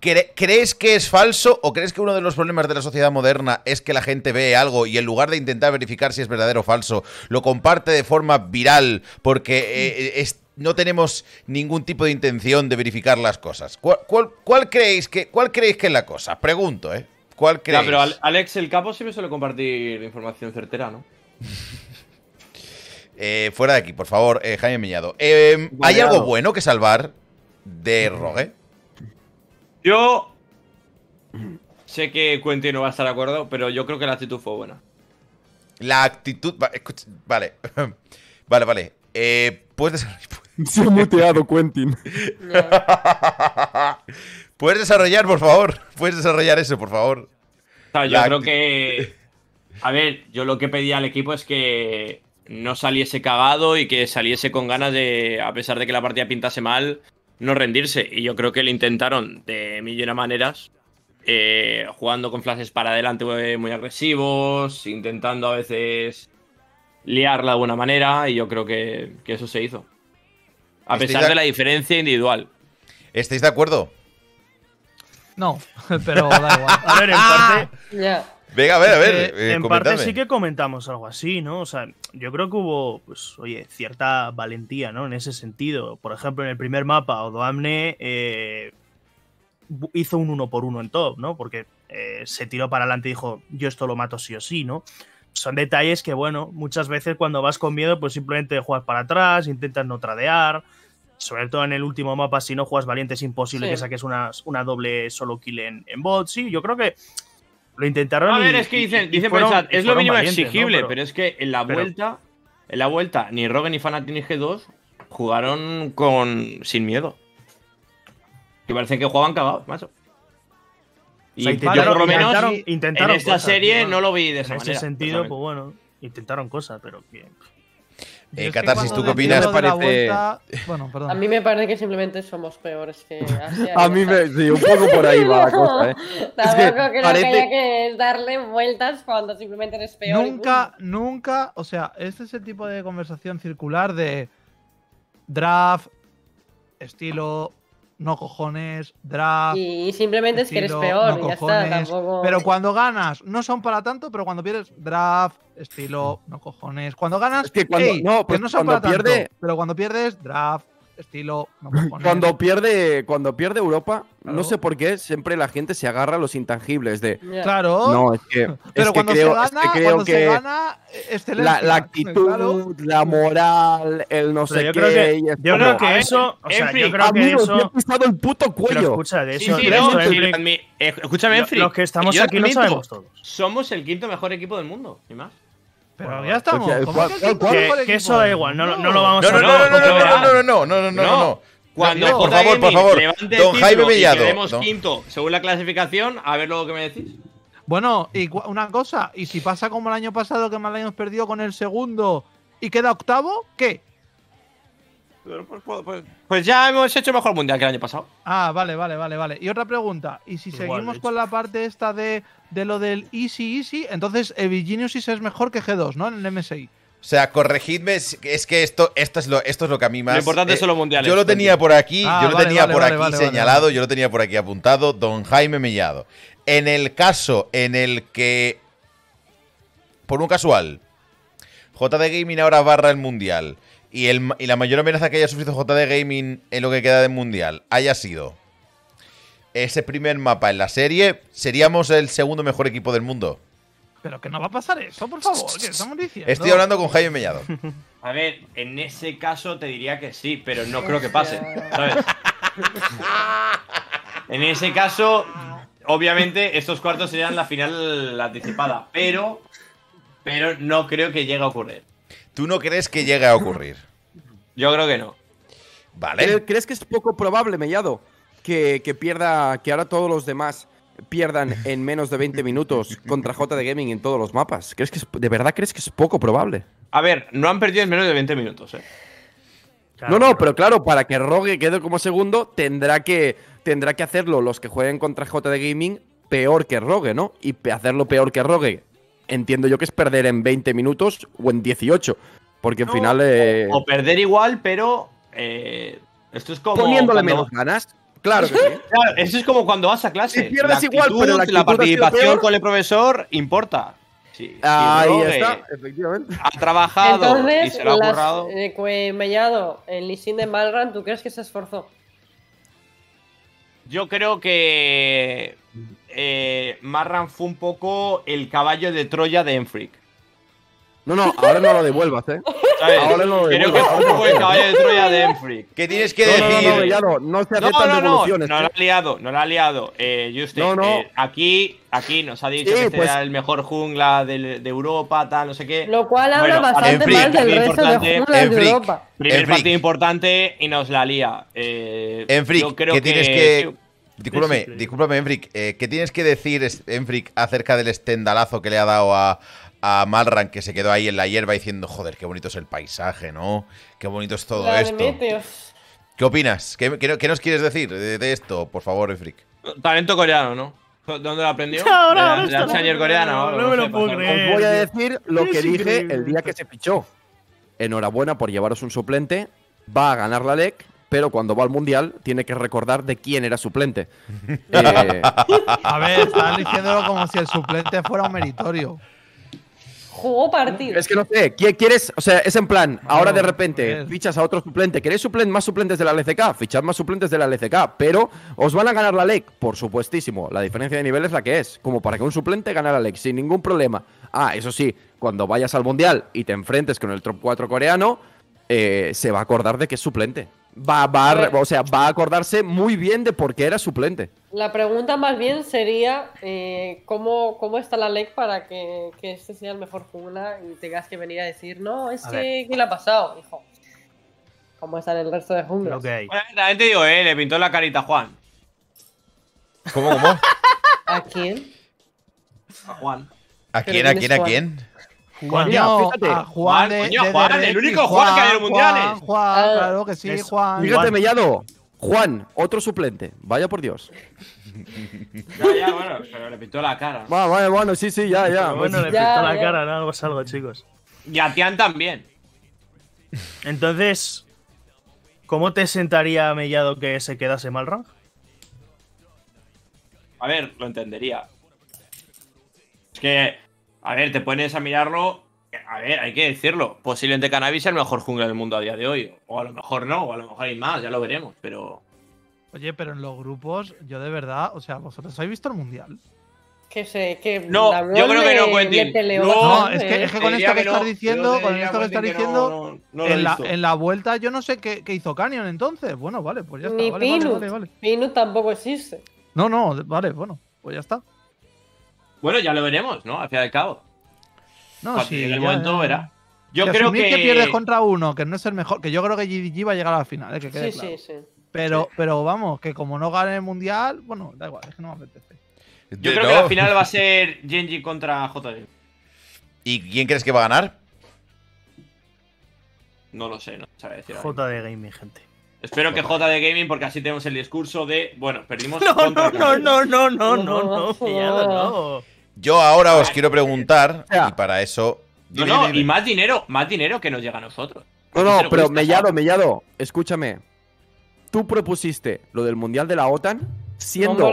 cre- ¿Crees que es falso o crees que uno de los problemas de la sociedad moderna es que la gente ve algo y en lugar de intentar verificar si es verdadero o falso, lo comparte de forma viral porque eh, es- no tenemos ningún tipo de intención de verificar las cosas? ¿Cuál, cuál- cuál creéis, que, ¿Cuál creéis que es la cosa? Pregunto, ¿eh? ¿Cuál Ya, creéis? pero Al- Alex el Capo siempre suele compartir información certera, ¿no? [LAUGHS] Eh, fuera de aquí, por favor, eh, Jaime Miñado. Eh, ¿Hay algo bueno que salvar de Rogue? Yo sé que Quentin no va a estar de acuerdo, pero yo creo que la actitud fue buena. La actitud... va- escucha, vale, [LAUGHS] vale, vale. Eh, ¿puedes, [LAUGHS] Se ha muteado Quentin. [LAUGHS] ¿Puedes desarrollar, por favor? ¿Puedes desarrollar eso, por favor? O sea, yo La creo que. A ver, yo lo que pedía al equipo es que no saliese cagado y que saliese con ganas de, a pesar de que la partida pintase mal, no rendirse. Y yo creo que lo intentaron de mil y una maneras, eh, jugando con flashes para adelante eh, muy agresivos, intentando a veces liarla de alguna manera, y yo creo que, que eso se hizo. A pesar de- de la diferencia individual. ¿Estáis de acuerdo? No, [LAUGHS] pero da igual. A ver, en parte, [LAUGHS] Ya. Venga, a ver, a ver. Eh, eh, en parte sí que comentamos algo así, ¿no? O sea, yo creo que hubo, pues, oye, cierta valentía, ¿no? En ese sentido. Por ejemplo, en el primer mapa, Odoamne eh, hizo un uno por uno en top, ¿no? Porque eh, se tiró para adelante y dijo, yo esto lo mato sí o sí, ¿no? Son detalles que, bueno, muchas veces cuando vas con miedo, pues simplemente juegas para atrás, intentas no tradear. Sobre todo en el último mapa, si no juegas valiente, es imposible Sí. que saques una, una doble solo kill en, en bot. Sí, yo creo que lo intentaron. A ver, y- es que dicen, dicen fueron- y es lo mínimo exigible, Pero- pero, es que en la pero- vuelta, en la vuelta, ni Rogue ni Fnatic ni G2 jugaron con sin miedo. Que parece que jugaban cagados, macho. Y O sea, yo por lo menos intentaron- en intentaron esta cosas, serie no lo vi de En ese sentido, pues bueno, intentaron cosas, pero que. Eh, que Catarsis, ¿tú qué opinas? Parece- vuelta- Bueno, perdón. A mí me parece que simplemente somos peores que Asia. A mí me. Sí, un poco por ahí va la [LAUGHS] cosa, ¿eh? Tampoco que creo que parece- haya que darle vueltas cuando simplemente eres peor. y Nunca, nunca, o sea, este es el tipo de conversación circular de draft, estilo, no cojones, draft. Y simplemente es que eres peor, no y ya está. cojones. Tampoco. Pero cuando ganas, no son para tanto, pero cuando pierdes, draft, estilo, no cojones. Cuando ganas, Es que cuando- no, que pues no son cuando para tanto, pierde- pero cuando pierdes, draft, estilo. Cuando pierde, cuando pierde Europa, Claro. no sé por qué, siempre la gente se agarra a los intangibles de. Claro. No, es que, pero es que cuando creo, se es que gana, creo cuando se que gana, la, la actitud, Claro. la moral, el no Pero sé yo qué. creo que, y es yo como, creo que a ver, eso. O sea, yo creo que eso. he pisado el puto cuello. escucha, de eso. sí, no, escúchame, Enfric. los que estamos yo aquí lo sabemos todos. Somos el quinto mejor equipo del mundo, ni más. Pero ya estamos. Porque- ¿Cómo ¿cuál- que eso da igual, no, lo vamos No, a no, no, no, no, no, no, no, no, no, no, no, no, No. no. Cuando No, por favor, por favor. Don Jaime Mellado. quinto según la clasificación, a ver luego qué me decís. Bueno, y una cosa, y si pasa como el año pasado que Malaños perdió con el segundo y queda octavo, ¿qué? Pues, pues- pues- pues ya hemos hecho mejor mundial que el año pasado. Ah, vale, vale, vale, vale. Y otra pregunta, y si Igual, seguimos con la parte esta de, de lo del Easy Easy, entonces Evigenius es mejor que G2, ¿no? En el MSI. O sea, corregidme, es es que esto, esto, es, lo, esto es lo que a mí más... eh, Lo importante son los mundiales, Yo lo tenía por aquí, Ah, yo lo vale, tenía vale, por vale, aquí señalado, vale. yo lo tenía por aquí apuntado, don Jaime Mellado. En el caso en el que, por un casual, JD Gaming ahora barra el Mundial y, el, y la mayor amenaza que haya sufrido JD Gaming en lo que queda del Mundial haya sido ese primer mapa en la serie, seríamos el segundo mejor equipo del mundo. Pero que no va a pasar eso, por favor, ¿qué estamos diciendo? Estoy hablando con Jaime Mellado. [LAUGHS] A ver, en ese caso te diría que sí, pero no creo que pase, ¿sabes? [LAUGHS] En ese caso, obviamente, estos cuartos serían la final anticipada, pero, pero no creo que llegue a ocurrir. ¿Tú no crees que llegue a ocurrir? Yo creo que no. Vale. ¿Cre- ¿Crees que es poco probable, Mellado, que, que pierda, que ahora todos los demás pierdan en menos de 20 minutos contra JD Gaming en todos los mapas? ¿Crees que es- ¿De verdad crees que es poco probable? A ver, no han perdido en menos de 20 minutos, ¿eh? Claro, no, no, pero claro, para que Rogue quede como segundo, tendrá que, tendrá que hacerlo los que jueguen contra JD Gaming peor que Rogue, ¿no? Y hacerlo peor que Rogue, entiendo yo que es perder en 20 minutos o en 18. Porque al No, final. eh, O perder igual, pero eh, esto es como poniéndole cuando- menos ganas. Claro que sí. [LAUGHS] Claro, eso es como cuando vas a clase. Si pierdes La igual, pero la actitud, actitud participación con el profesor importa. Sí, Ahí está, efectivamente. Ha trabajado y Entonces, se lo ha currado. eh, Mellado, el Lisin de Malran, ¿tú crees que se esforzó? Yo creo que eh, Marran fue un poco el caballo de Troya de Enfric. No, no, ahora no lo devuelvas, ¿eh? [LAUGHS] ¿sabes? Ahora no lo creo devuelvas, que ahora fue un no poco lo el devuelvas. caballo de Troya de Enfric. ¿Qué tienes que No, no, decir? no, no, Mellado, no se No, aceptan no, no, devoluciones. no ¿eh? la ha liado, no la ha liado. Eh, Juste, No, no. eh, aquí, aquí nos ha dicho Sí, que este pues- era el mejor jungla del- de, Europa, tal, no sé qué. Lo cual habla Bueno, bastante Enfric, mal del muy resto de importante, junglas de Enfric. Europa. Primer Enfric. partido importante y nos la lía. Eh, Enfric, yo creo ¿qué tienes que...? Discúlpame, discúlpame, Enfric. eh, ¿Qué tienes que decir, es- Enfric, acerca del estendalazo que le ha dado a, a Malran, que se quedó ahí en la hierba diciendo, joder, qué bonito es el paisaje, ¿no? Qué bonito es todo La esto. ¿Qué opinas? ¿Qué, qué- qué nos quieres decir de, de esto, por favor, Enfric? Talento coreano, ¿no? ¿Dónde lo aprendió? [LAUGHS] Ahora, ¿De ahora la- de está la la- Challenger coreana. o algo, no me lo puedo creer. Os voy a decir lo que dije el día que se fichó. Enhorabuena por llevaros un suplente. Va a ganar la LEC, pero cuando va al mundial tiene que recordar de quién era suplente. [LAUGHS] Eh, A ver, están diciéndolo como si el suplente fuera un meritorio. Jugó partido. es que no sé, ¿qui- ¿quieres? O sea, es en plan, ahora de repente fichas a otro suplente. ¿Queréis suplen- más suplentes de la LCK? Fichad más suplentes de la LCK. Pero, ¿os van a ganar la LEC? Por supuestísimo. La diferencia de nivel es la que es. Como para que un suplente gane la LEC sin ningún problema. Ah, eso sí, cuando vayas al mundial y te enfrentes con el top 4 coreano, eh, se va a acordar de que es suplente. Va, va a o sea, va a acordarse muy bien de por qué era suplente. La pregunta más bien sería eh, ¿cómo, cómo está la LEC para que, que este sea el mejor jungla y tengas que venir a decir, no, es A que ¿qué le ha pasado, hijo? ¿Cómo están el resto de junglas? Hay. Bueno, también te digo, eh, le pintó la carita a Juan. ¿Cómo, cómo? [LAUGHS] ¿A quién? A Juan. ¿A quién, a ¿quién quién, a Juan? Coño, fíjate. a Juan, Juan, de, coño, de Juan, el único Juan que hay en los mundiales. Juan, Juan, Ah, claro que sí, es- Juan. Fíjate, Juan. Mellado. Juan, otro suplente. Vaya por Dios. Ya, ya, bueno, pero le pintó la cara. Va, vale, bueno, sí, sí, ya, ya. Pero bueno, le Ya, pintó la ya. cara, ¿no? Algo es algo, chicos. Y a Tian también. Entonces, ¿cómo te sentaría Mellado que se quedase Malran? A ver, lo entendería. Es que, a ver, te pones a mirarlo A ver, hay que decirlo. Posiblemente Cannabis sea el mejor jungla del mundo a día de hoy. O a lo mejor no, o a lo mejor hay más, ya lo veremos. Pero. Oye, pero en los grupos, yo de verdad, o sea, ¿vosotros habéis visto el mundial? Que sé, que No, yo creo que no, Quentin. No, No, bastante, es que, ¿eh? es que con esto que estás diciendo, con esto que estás diciendo, no- no- no lo he en, la, visto. en la vuelta yo no sé qué, qué hizo Canyon entonces. Bueno, vale, pues ya está. Ni Vale, vale, Pinu. vale, vale. Pinu tampoco existe. No, no, vale, bueno, pues ya está. Bueno, ya lo veremos, ¿no? Al fin y al cabo. No, Cuando sí, llegue el ya- momento, ya- verá. Yo Y creo asumir que. que pierdes contra uno, que no es el mejor, que yo creo que GDG va a llegar a la final, eh, que quede Sí, claro. sí, sí. Pero, pero vamos, que como no gane el mundial, bueno, da igual, es que no me apetece. Yo De- creo no. que la final va a ser [LAUGHS] Genji contra JD. ¿Y quién crees que va a ganar? No lo sé, no sabe decir. ahora mismo. J de Gaming, gente. Espero que JD Gaming, porque así tenemos el discurso de. Bueno, perdimos. [LAUGHS] No, contra no, no, no, no, no, no, No. no, no. Yo ahora os quiero preguntar, y para eso. No, Dime, no, y más dinero, más dinero que nos llega a nosotros. No, no, pero Mellado. Mellado, escúchame. Tú propusiste lo del Mundial de la OTAN siendo,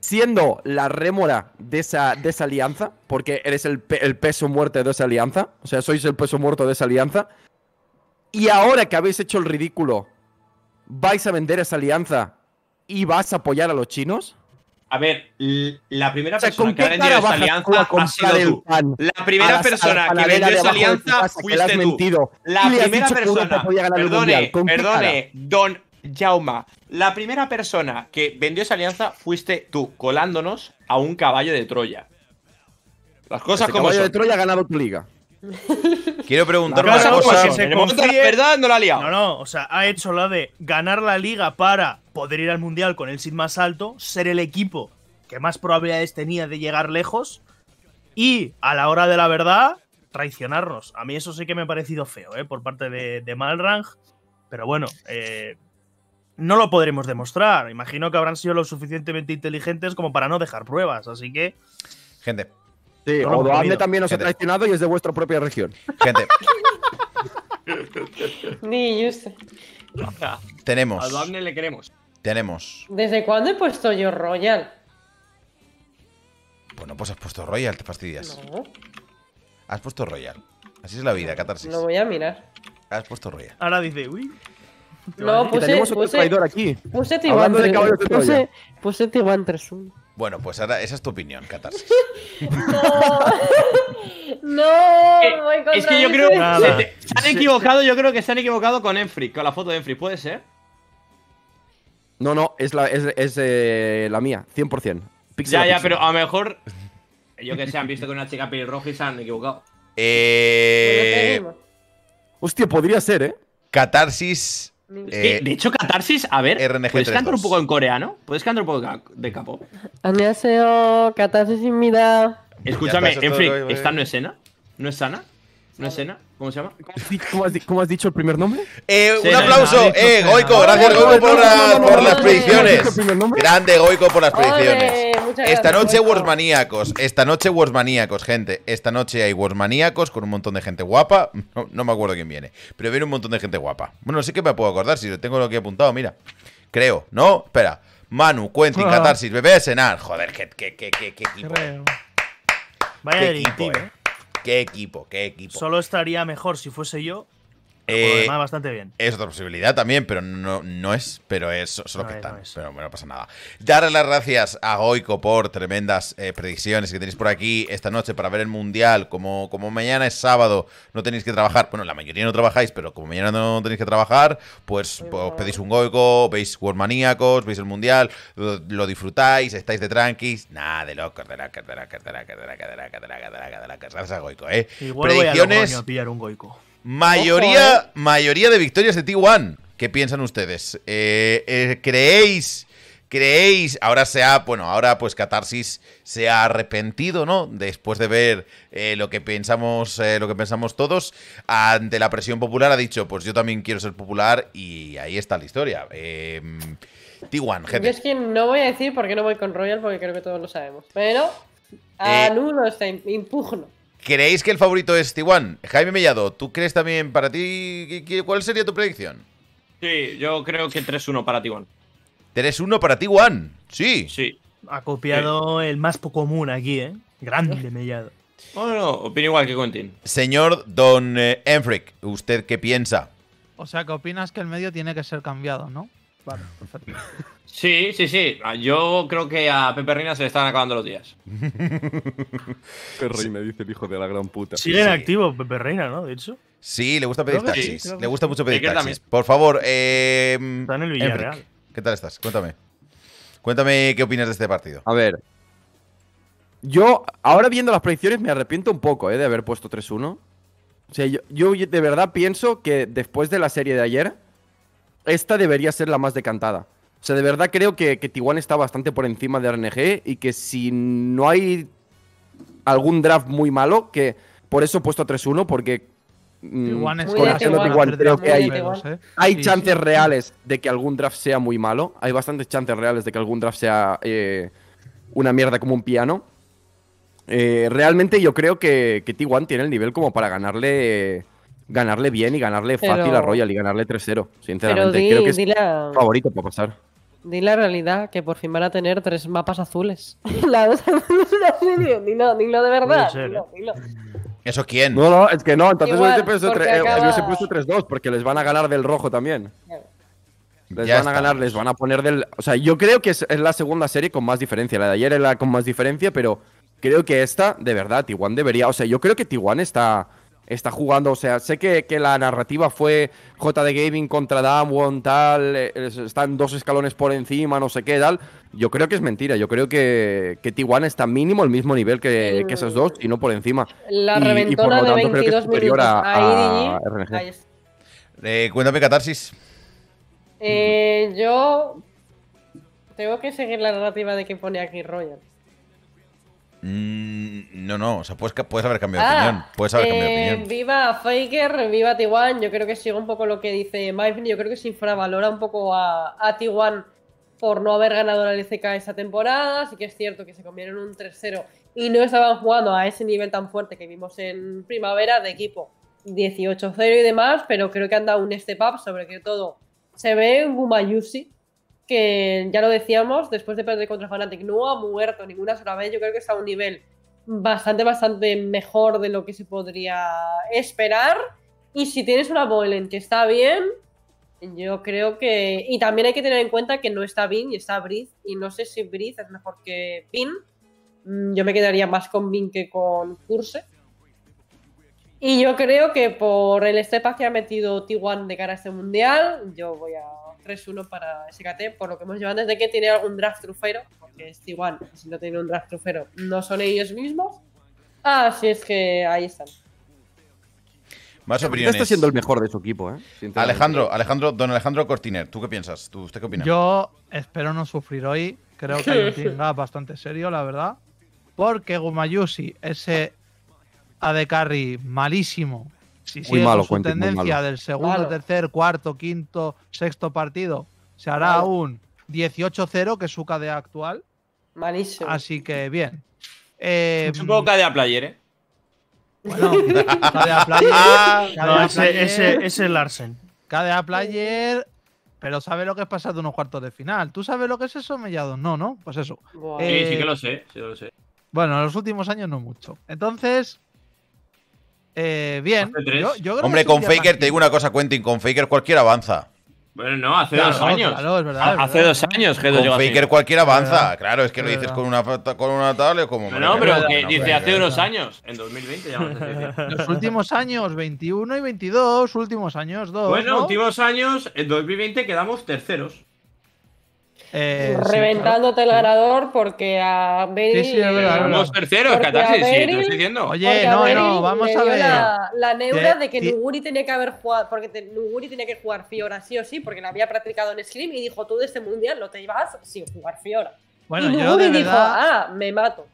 siendo la rémora de esa, de esa alianza, porque eres el, pe- el peso muerto de esa alianza, o sea, sois el peso muerto de esa alianza, y ahora que habéis hecho el ridículo, vais a vender esa alianza y vas a apoyar a los chinos. A ver, la primera O sea, persona ¿con que ha vendido esa alianza ha sido el tú. pan? La primera la- persona que vendió esa alianza fuiste tú. mentido. La primera persona, perdone, ¿Con qué perdone, don Jauma, la primera persona que vendió esa alianza fuiste tú, colándonos a un caballo de Troya. Las cosas Ese como caballo son. de Troya ha ganado tu liga. Quiero preguntar una cosa se confíe- verdad no la ha liado. No, no, o sea, ha hecho la de ganar la liga para poder ir al mundial con el seed más alto, ser el equipo que más probabilidades tenía de llegar lejos y a la hora de la verdad traicionarnos. A mí eso sí que me ha parecido feo, ¿eh? Por parte de, de Malrang. Pero bueno, eh, no lo podremos demostrar. Imagino que habrán sido lo suficientemente inteligentes como para no dejar pruebas. Así que Gente, Sí, No Odoamne también os ha traicionado y es de vuestra propia región. gente, [LAUGHS] Ni just. tenemos. A Duamne le queremos. Tenemos. ¿Desde cuándo he puesto yo Royal? Bueno, pues has puesto Royal, te fastidias. No, Has puesto Royal. Así es la vida, catarsis. lo voy a mirar. Has puesto Royal. ahora dice, uy. No, puse, tenemos otro puse, traidor aquí. puse Hablando de T1 caballos de Troya. puse, puse T1 3-1. Bueno, pues ahora esa es tu opinión, catarsis. [LAUGHS] No, [LAUGHS] no, voy contra Es que yo creo. Nada. se, te- se han equivocado, yo creo que se han equivocado con Enfree, con la foto de Enfree, ¿puede ser? No, no, es la, es, es, eh, la mía, 100%. Pixel Ya, ya, pixel. pero a lo mejor. Yo que sé, han visto con una chica pelirroja y se han equivocado. Eh, Hostia, podría ser, ¿eh? catarsis. Eh, de hecho, Catarsis, a ver, ¿puedes cantar un poco en coreano? ¿Puedes cantar un poco de capo? Annyeonghaseyo, Catarsis mira. Escúchame, Enfric, ¿esta no es sana? ¿No es sana? ¿No es Sena? ¿Cómo se llama? ¿Cómo has di- ¿Cómo has, di- cómo has dicho el primer nombre? Eh, un aplauso, eh. Goico, gracias Goico por, la- las predicciones. Grande Goico por las predicciones. Esta noche Goico. Warsmaníacos, esta noche Warsmaníacos, gente. Esta noche hay Warsmaníacos con un montón de gente guapa. No, no me acuerdo quién viene, pero viene un montón de gente guapa. Bueno, sí que me puedo acordar si lo tengo lo que he apuntado, mira. Creo, ¿no? Espera. Manu, Quentin, Ah. Catarsis, Bebé, Senar. Joder, qué, qué, qué, qué, qué equipo. Vaya Qué equipo, eh. Qué equipo, qué equipo. Solo estaría mejor si fuese yo. Eh, lo demás, bastante bien. Es otra posibilidad también, pero no, no es, pero es solo no que es, están. No es. Pero bueno, no pasa nada. Dar las gracias a Goico por tremendas eh, predicciones que tenéis por aquí esta noche para ver el Mundial. Como, como mañana es sábado, no tenéis que trabajar. Bueno, la mayoría no trabajáis, pero como mañana no tenéis que trabajar, pues os pues, pedís un Goico, veis Warmaníacos, veis el Mundial, lo, lo, disfrutáis, estáis de tranquis. Nada de locos, de locos, de locos, de locos, de locos, de locos, de locos, de locos. Gracias a Goico, ¿eh? Igual predicciones... voy a, a pillar un Goico. Mayoría, mayoría de victorias de T1. ¿Qué piensan ustedes? Eh, eh, ¿Creéis? ¿Creéis? Ahora se ha, bueno, ahora pues Catarsis se ha arrepentido, ¿no? Después de ver eh, lo que pensamos, eh, lo que pensamos todos, ante la presión popular ha dicho, pues yo también quiero ser popular y ahí está la historia. Eh, T1, Yo gente. es que no voy a decir por qué no voy con Royal porque creo que todos lo sabemos. Pero anulo este impugno. ¿Creéis que el favorito es T1? Jaime Mellado, ¿tú crees también para ti? ¿Cuál sería tu predicción? Sí, yo creo que 3-1 para Tigón. 3-1 para T1. Sí. Sí. Ha copiado el más po- común aquí, ¿eh? Grande mellado. No, no, no, opino igual que Quentin. Señor Don eh, ¿usted qué piensa? O sea, que opinas que el medio tiene que ser cambiado, ¿no? Vale, perfecto. Sí, sí, sí. Yo creo que a Pepe Reina se le están acabando los días. [LAUGHS] Qué reina, dice el hijo de la gran puta. Sigue en activo Pepe Reina, ¿no? De hecho. Sí, le gusta pedir Creo sí, taxis. le gusta mucho pedir taxis. también. Por favor, eh, Está en el Villarreal. ¿qué tal estás? Cuéntame. Cuéntame qué opinas de este partido. A ver. Yo, ahora viendo las predicciones, me arrepiento un poco eh, de haber puesto 3-1. O sea, yo, yo de verdad pienso que después de la serie de ayer, esta debería ser la más decantada. O sea, de verdad creo que, que Tijuana está bastante por encima de RNG y que si no hay algún draft muy malo, que por eso he puesto 3-1, porque mm, es con Tijuana, creo que hay- ¿eh? hay Sí, chances sí. reales de que algún draft sea muy malo. Hay bastantes chances reales de que algún draft sea eh, una mierda como un piano. Eh, realmente yo creo que, que T1 tiene el nivel como para ganarle ganarle bien y ganarle Pero- fácil a Royal y ganarle 3-0. Pero Sinceramente, di, creo que es la, favorito para pasar. di la realidad, que por fin van a tener tres mapas azules. [LAUGHS] la serie, dilo, dilo de verdad. Dilo, dilo. ¿eso quién? No, no, es que no. Entonces Igual, hubiese puesto porque tre- eh, acaba- hubiese puesto 3-2 porque les van a ganar del rojo también. Les Ya van a ganar, les van a poner del. O sea, yo creo que es, es la segunda serie con más diferencia. La de ayer es la con más diferencia, pero creo que esta, de verdad, Tijuana debería. O sea, yo creo que Tijuana está, está jugando. O sea, sé que, que la narrativa fue JD Gaming contra Damwon, tal. eh, es- están dos escalones por encima, no sé qué, tal. Yo creo que es mentira. Yo creo que, que Tijuana está mínimo al mismo nivel que, que esos dos y no por encima. La Y- y por de tanto creo que es 22 superior minutos a- a, a IDG. RNG. Ahí está. Eh, cuéntame, Catarsis. Eh, yo tengo que seguir la narrativa de que pone aquí Royal. Mm, no, no, o sea, puedes, puedes haber cambiado de Ah, opinión. Puedes haber cambiado de eh, opinión. Viva Faker, viva T1. Yo creo que sigue un poco lo que dice Mike. Yo creo que se infravalora un poco a, a T1 por no haber ganado la LCK esa temporada. Sí que es cierto que se comieron un 3-0 y no estaban jugando a ese nivel tan fuerte que vimos en primavera de equipo 18-0 y demás, pero creo que han dado un step up, sobre que todo se ve en Gumayusi, que ya lo decíamos, después de perder contra Fnatic no ha muerto ninguna sola vez. Yo creo que está a un nivel bastante, bastante mejor de lo que se podría esperar. Y si tienes una Boylen que está bien, yo creo que. Y también hay que tener en cuenta que no está Bin y está Breeze. Y no sé si Breeze es mejor que Bin. Mm, Yo me quedaría más con Bin que con Curse. Y yo creo que por el step que ha metido T1 de cara a este mundial, yo voy a 3-1 para SKT, por lo que hemos llevado desde que tiene algún draft trufero, porque es T1, y si no tiene un draft trufero, no son ellos mismos. Así es que ahí están. Más opiniones. está siendo el mejor de su equipo, ¿eh? Alejandro, Alejandro, don Alejandro Cortiner, ¿tú qué piensas? ¿Tú, ¿Usted qué opina? Yo espero no sufrir hoy. Creo que hay un team [LAUGHS] gap bastante serio, la verdad. Porque Gumayusi, ese AD Carry malísimo, si Muy sigue malo, con su Quentin, muy tendencia malo. del segundo, tercer, cuarto, quinto, sexto partido, se hará Malo. un 18-0, que es su KD actual. Malísimo. Así que bien. Eh, Es un poco KDA player, ¿eh? Bueno, [LAUGHS] KDA Player, No, KDA ese, Player, ese, ese Larsen. KDA Player, pero sabe lo que es pasar de unos cuartos de final. ¿Tú sabes lo que es eso, Mellado? No, ¿no? Pues eso. Buah. Sí, Eh, sí que lo sé, sí lo sé. Bueno, en los últimos años no mucho. Entonces, eh, bien. Yo, yo creo que Hombre, con Faker, te digo una cosa, Quentin, con Faker cualquiera avanza. Bueno, no, hace Claro, dos años. claro, es verdad, Ha- es hace verdad, dos años que Con. Faker cualquiera avanza. verdad, Claro, es que lo es dices con una, con una tablet como... No, no, pero que No, dice hace unos años. En 2020 ya vamos a decir. [LAUGHS] Los últimos años, 21 y 22, últimos años, dos. Bueno, ¿no? últimos años, en 2020 quedamos terceros. Eh, sí, Reventándote el ganador porque a Beryl. Sí, sí, es verdad, verdad. terceros, Catarsis, sí, te lo estoy diciendo. Oye, no, no, vamos a ver. La, la neura de que Nuguri tenía que haber jugado, porque te- Nuguri tenía que jugar Fiora sí o sí, porque la había practicado en Scream y dijo, tú de este mundial no te ibas sin jugar Fiora. Bueno, y yo Nuguri de dijo, verdad, ah, me mato.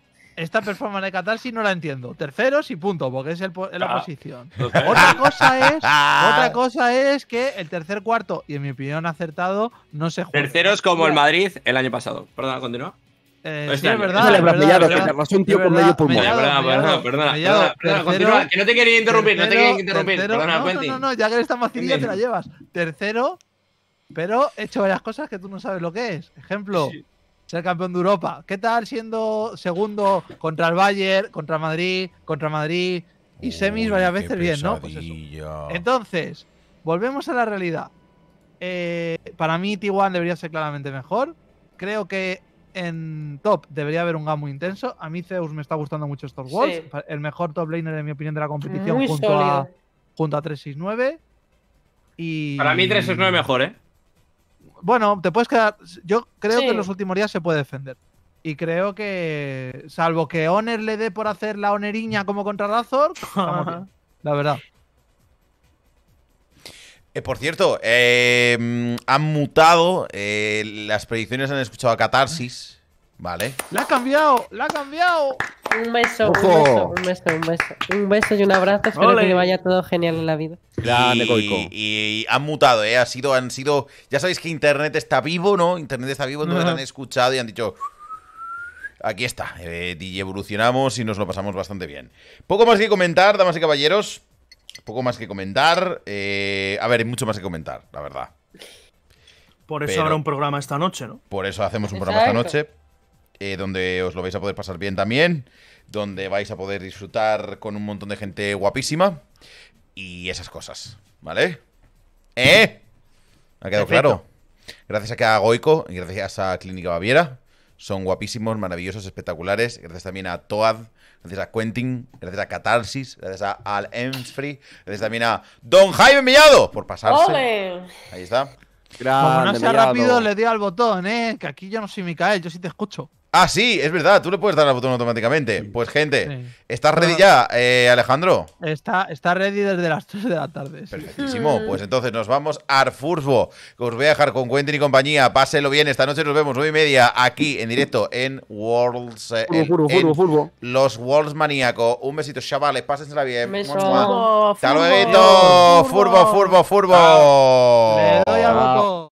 Esta performance de Catarsis no la entiendo. Terceros y punto, porque es el la Ah. posición. [LAUGHS] Otra cosa es, [LAUGHS] otra cosa es que el tercer cuarto, y en mi opinión acertado, no se juega. Terceros como el Madrid el año pasado. Perdona, continúa. Eh, Este sí, es año. verdad. Es verdad, Mellado, es que verdad. te arrasó un tío Es con verdad, medio pulmón. Mellado, perdona, perdona, Mellado, perdona, perdona, perdona, tercero- continúa, que no te quería interrumpir, no te tercero- quería interrumpir. tercero- Perdona, no, Quentin. no, no, ya que eres tan vacililla te la llevas. Tercero, pero he hecho varias cosas que tú no sabes lo que es. Ejemplo, Sí. Ser campeón de Europa. ¿Qué tal siendo segundo contra el Bayern, contra Madrid, contra Madrid y semis varias veces bien, ¿no? Pues eso. Entonces, volvemos a la realidad. Eh, para mí, T1 debería ser claramente mejor. Creo que en top debería haber un game muy intenso. A mí Zeus me está gustando mucho estos Worlds. Sí. El mejor top laner, en mi opinión, de la competición junto a, junto a 369. Y... Para mí 369 mejor, ¿eh? Bueno, te puedes quedar. Yo creo Sí. que en los últimos días se puede defender. Y creo que, salvo que Honor le dé por hacer la honeriña como contra Razor, bien, [LAUGHS] la verdad. Eh, por cierto, eh, han mutado. eh, las predicciones han escuchado a Catarsis. Vale. ¡La ha cambiado! ¡La ha cambiado! Un beso, un beso, un beso, un beso. Un beso y un abrazo. Espero Ole. que le vaya todo genial en la vida. Grande, y, Goico. y han mutado, ¿eh? Ha sido, han sido. Ya sabéis que Internet está vivo, ¿no? Internet está vivo, entonces Ajá. han escuchado y han dicho. Aquí está. eh, y evolucionamos y nos lo pasamos bastante bien. Poco más que comentar, damas y caballeros. Poco más que comentar. eh, a ver, hay mucho más que comentar, la verdad. Por eso Pero- habrá un programa esta noche, ¿no? Por eso hacemos un programa esta noche. Eh, donde os lo vais a poder pasar bien también. Donde vais a poder disfrutar con un montón de gente guapísima. Y esas cosas. ¿Vale? ¿Eh? ¿Ha quedado Perfecto. claro? Gracias a que a Goico y gracias a Clínica Baviera. Son guapísimos, maravillosos, espectaculares. Gracias también a Toad, gracias a Quentin, gracias a Catarsis, gracias a Al Emsfree, gracias también a Don Jaime Millado por pasarse. ¡Ole! Ahí está. Como Grande, no sea rápido, le dio al botón, ¿eh? Que aquí yo no soy Micael, yo sí te escucho. Ah, sí, es verdad, tú le puedes dar al botón automáticamente. Pues, gente, Sí. ¿estás ready ya, eh, Alejandro? Está, está ready desde las 3 de la tarde. sí. Perfectísimo. Pues entonces nos vamos a Arfursbo, que os voy a dejar con Quentin y compañía. Páselo bien, esta noche nos vemos nueve y media aquí en directo en Worlds. eh, en- Furbo, furbo, en furbo, furbo. Los Worlds Maníaco. Un besito, chavales, pásensela bien. Beso. Hasta Furbo, luego. Furbo, furbo, furbo. Le doy al botón.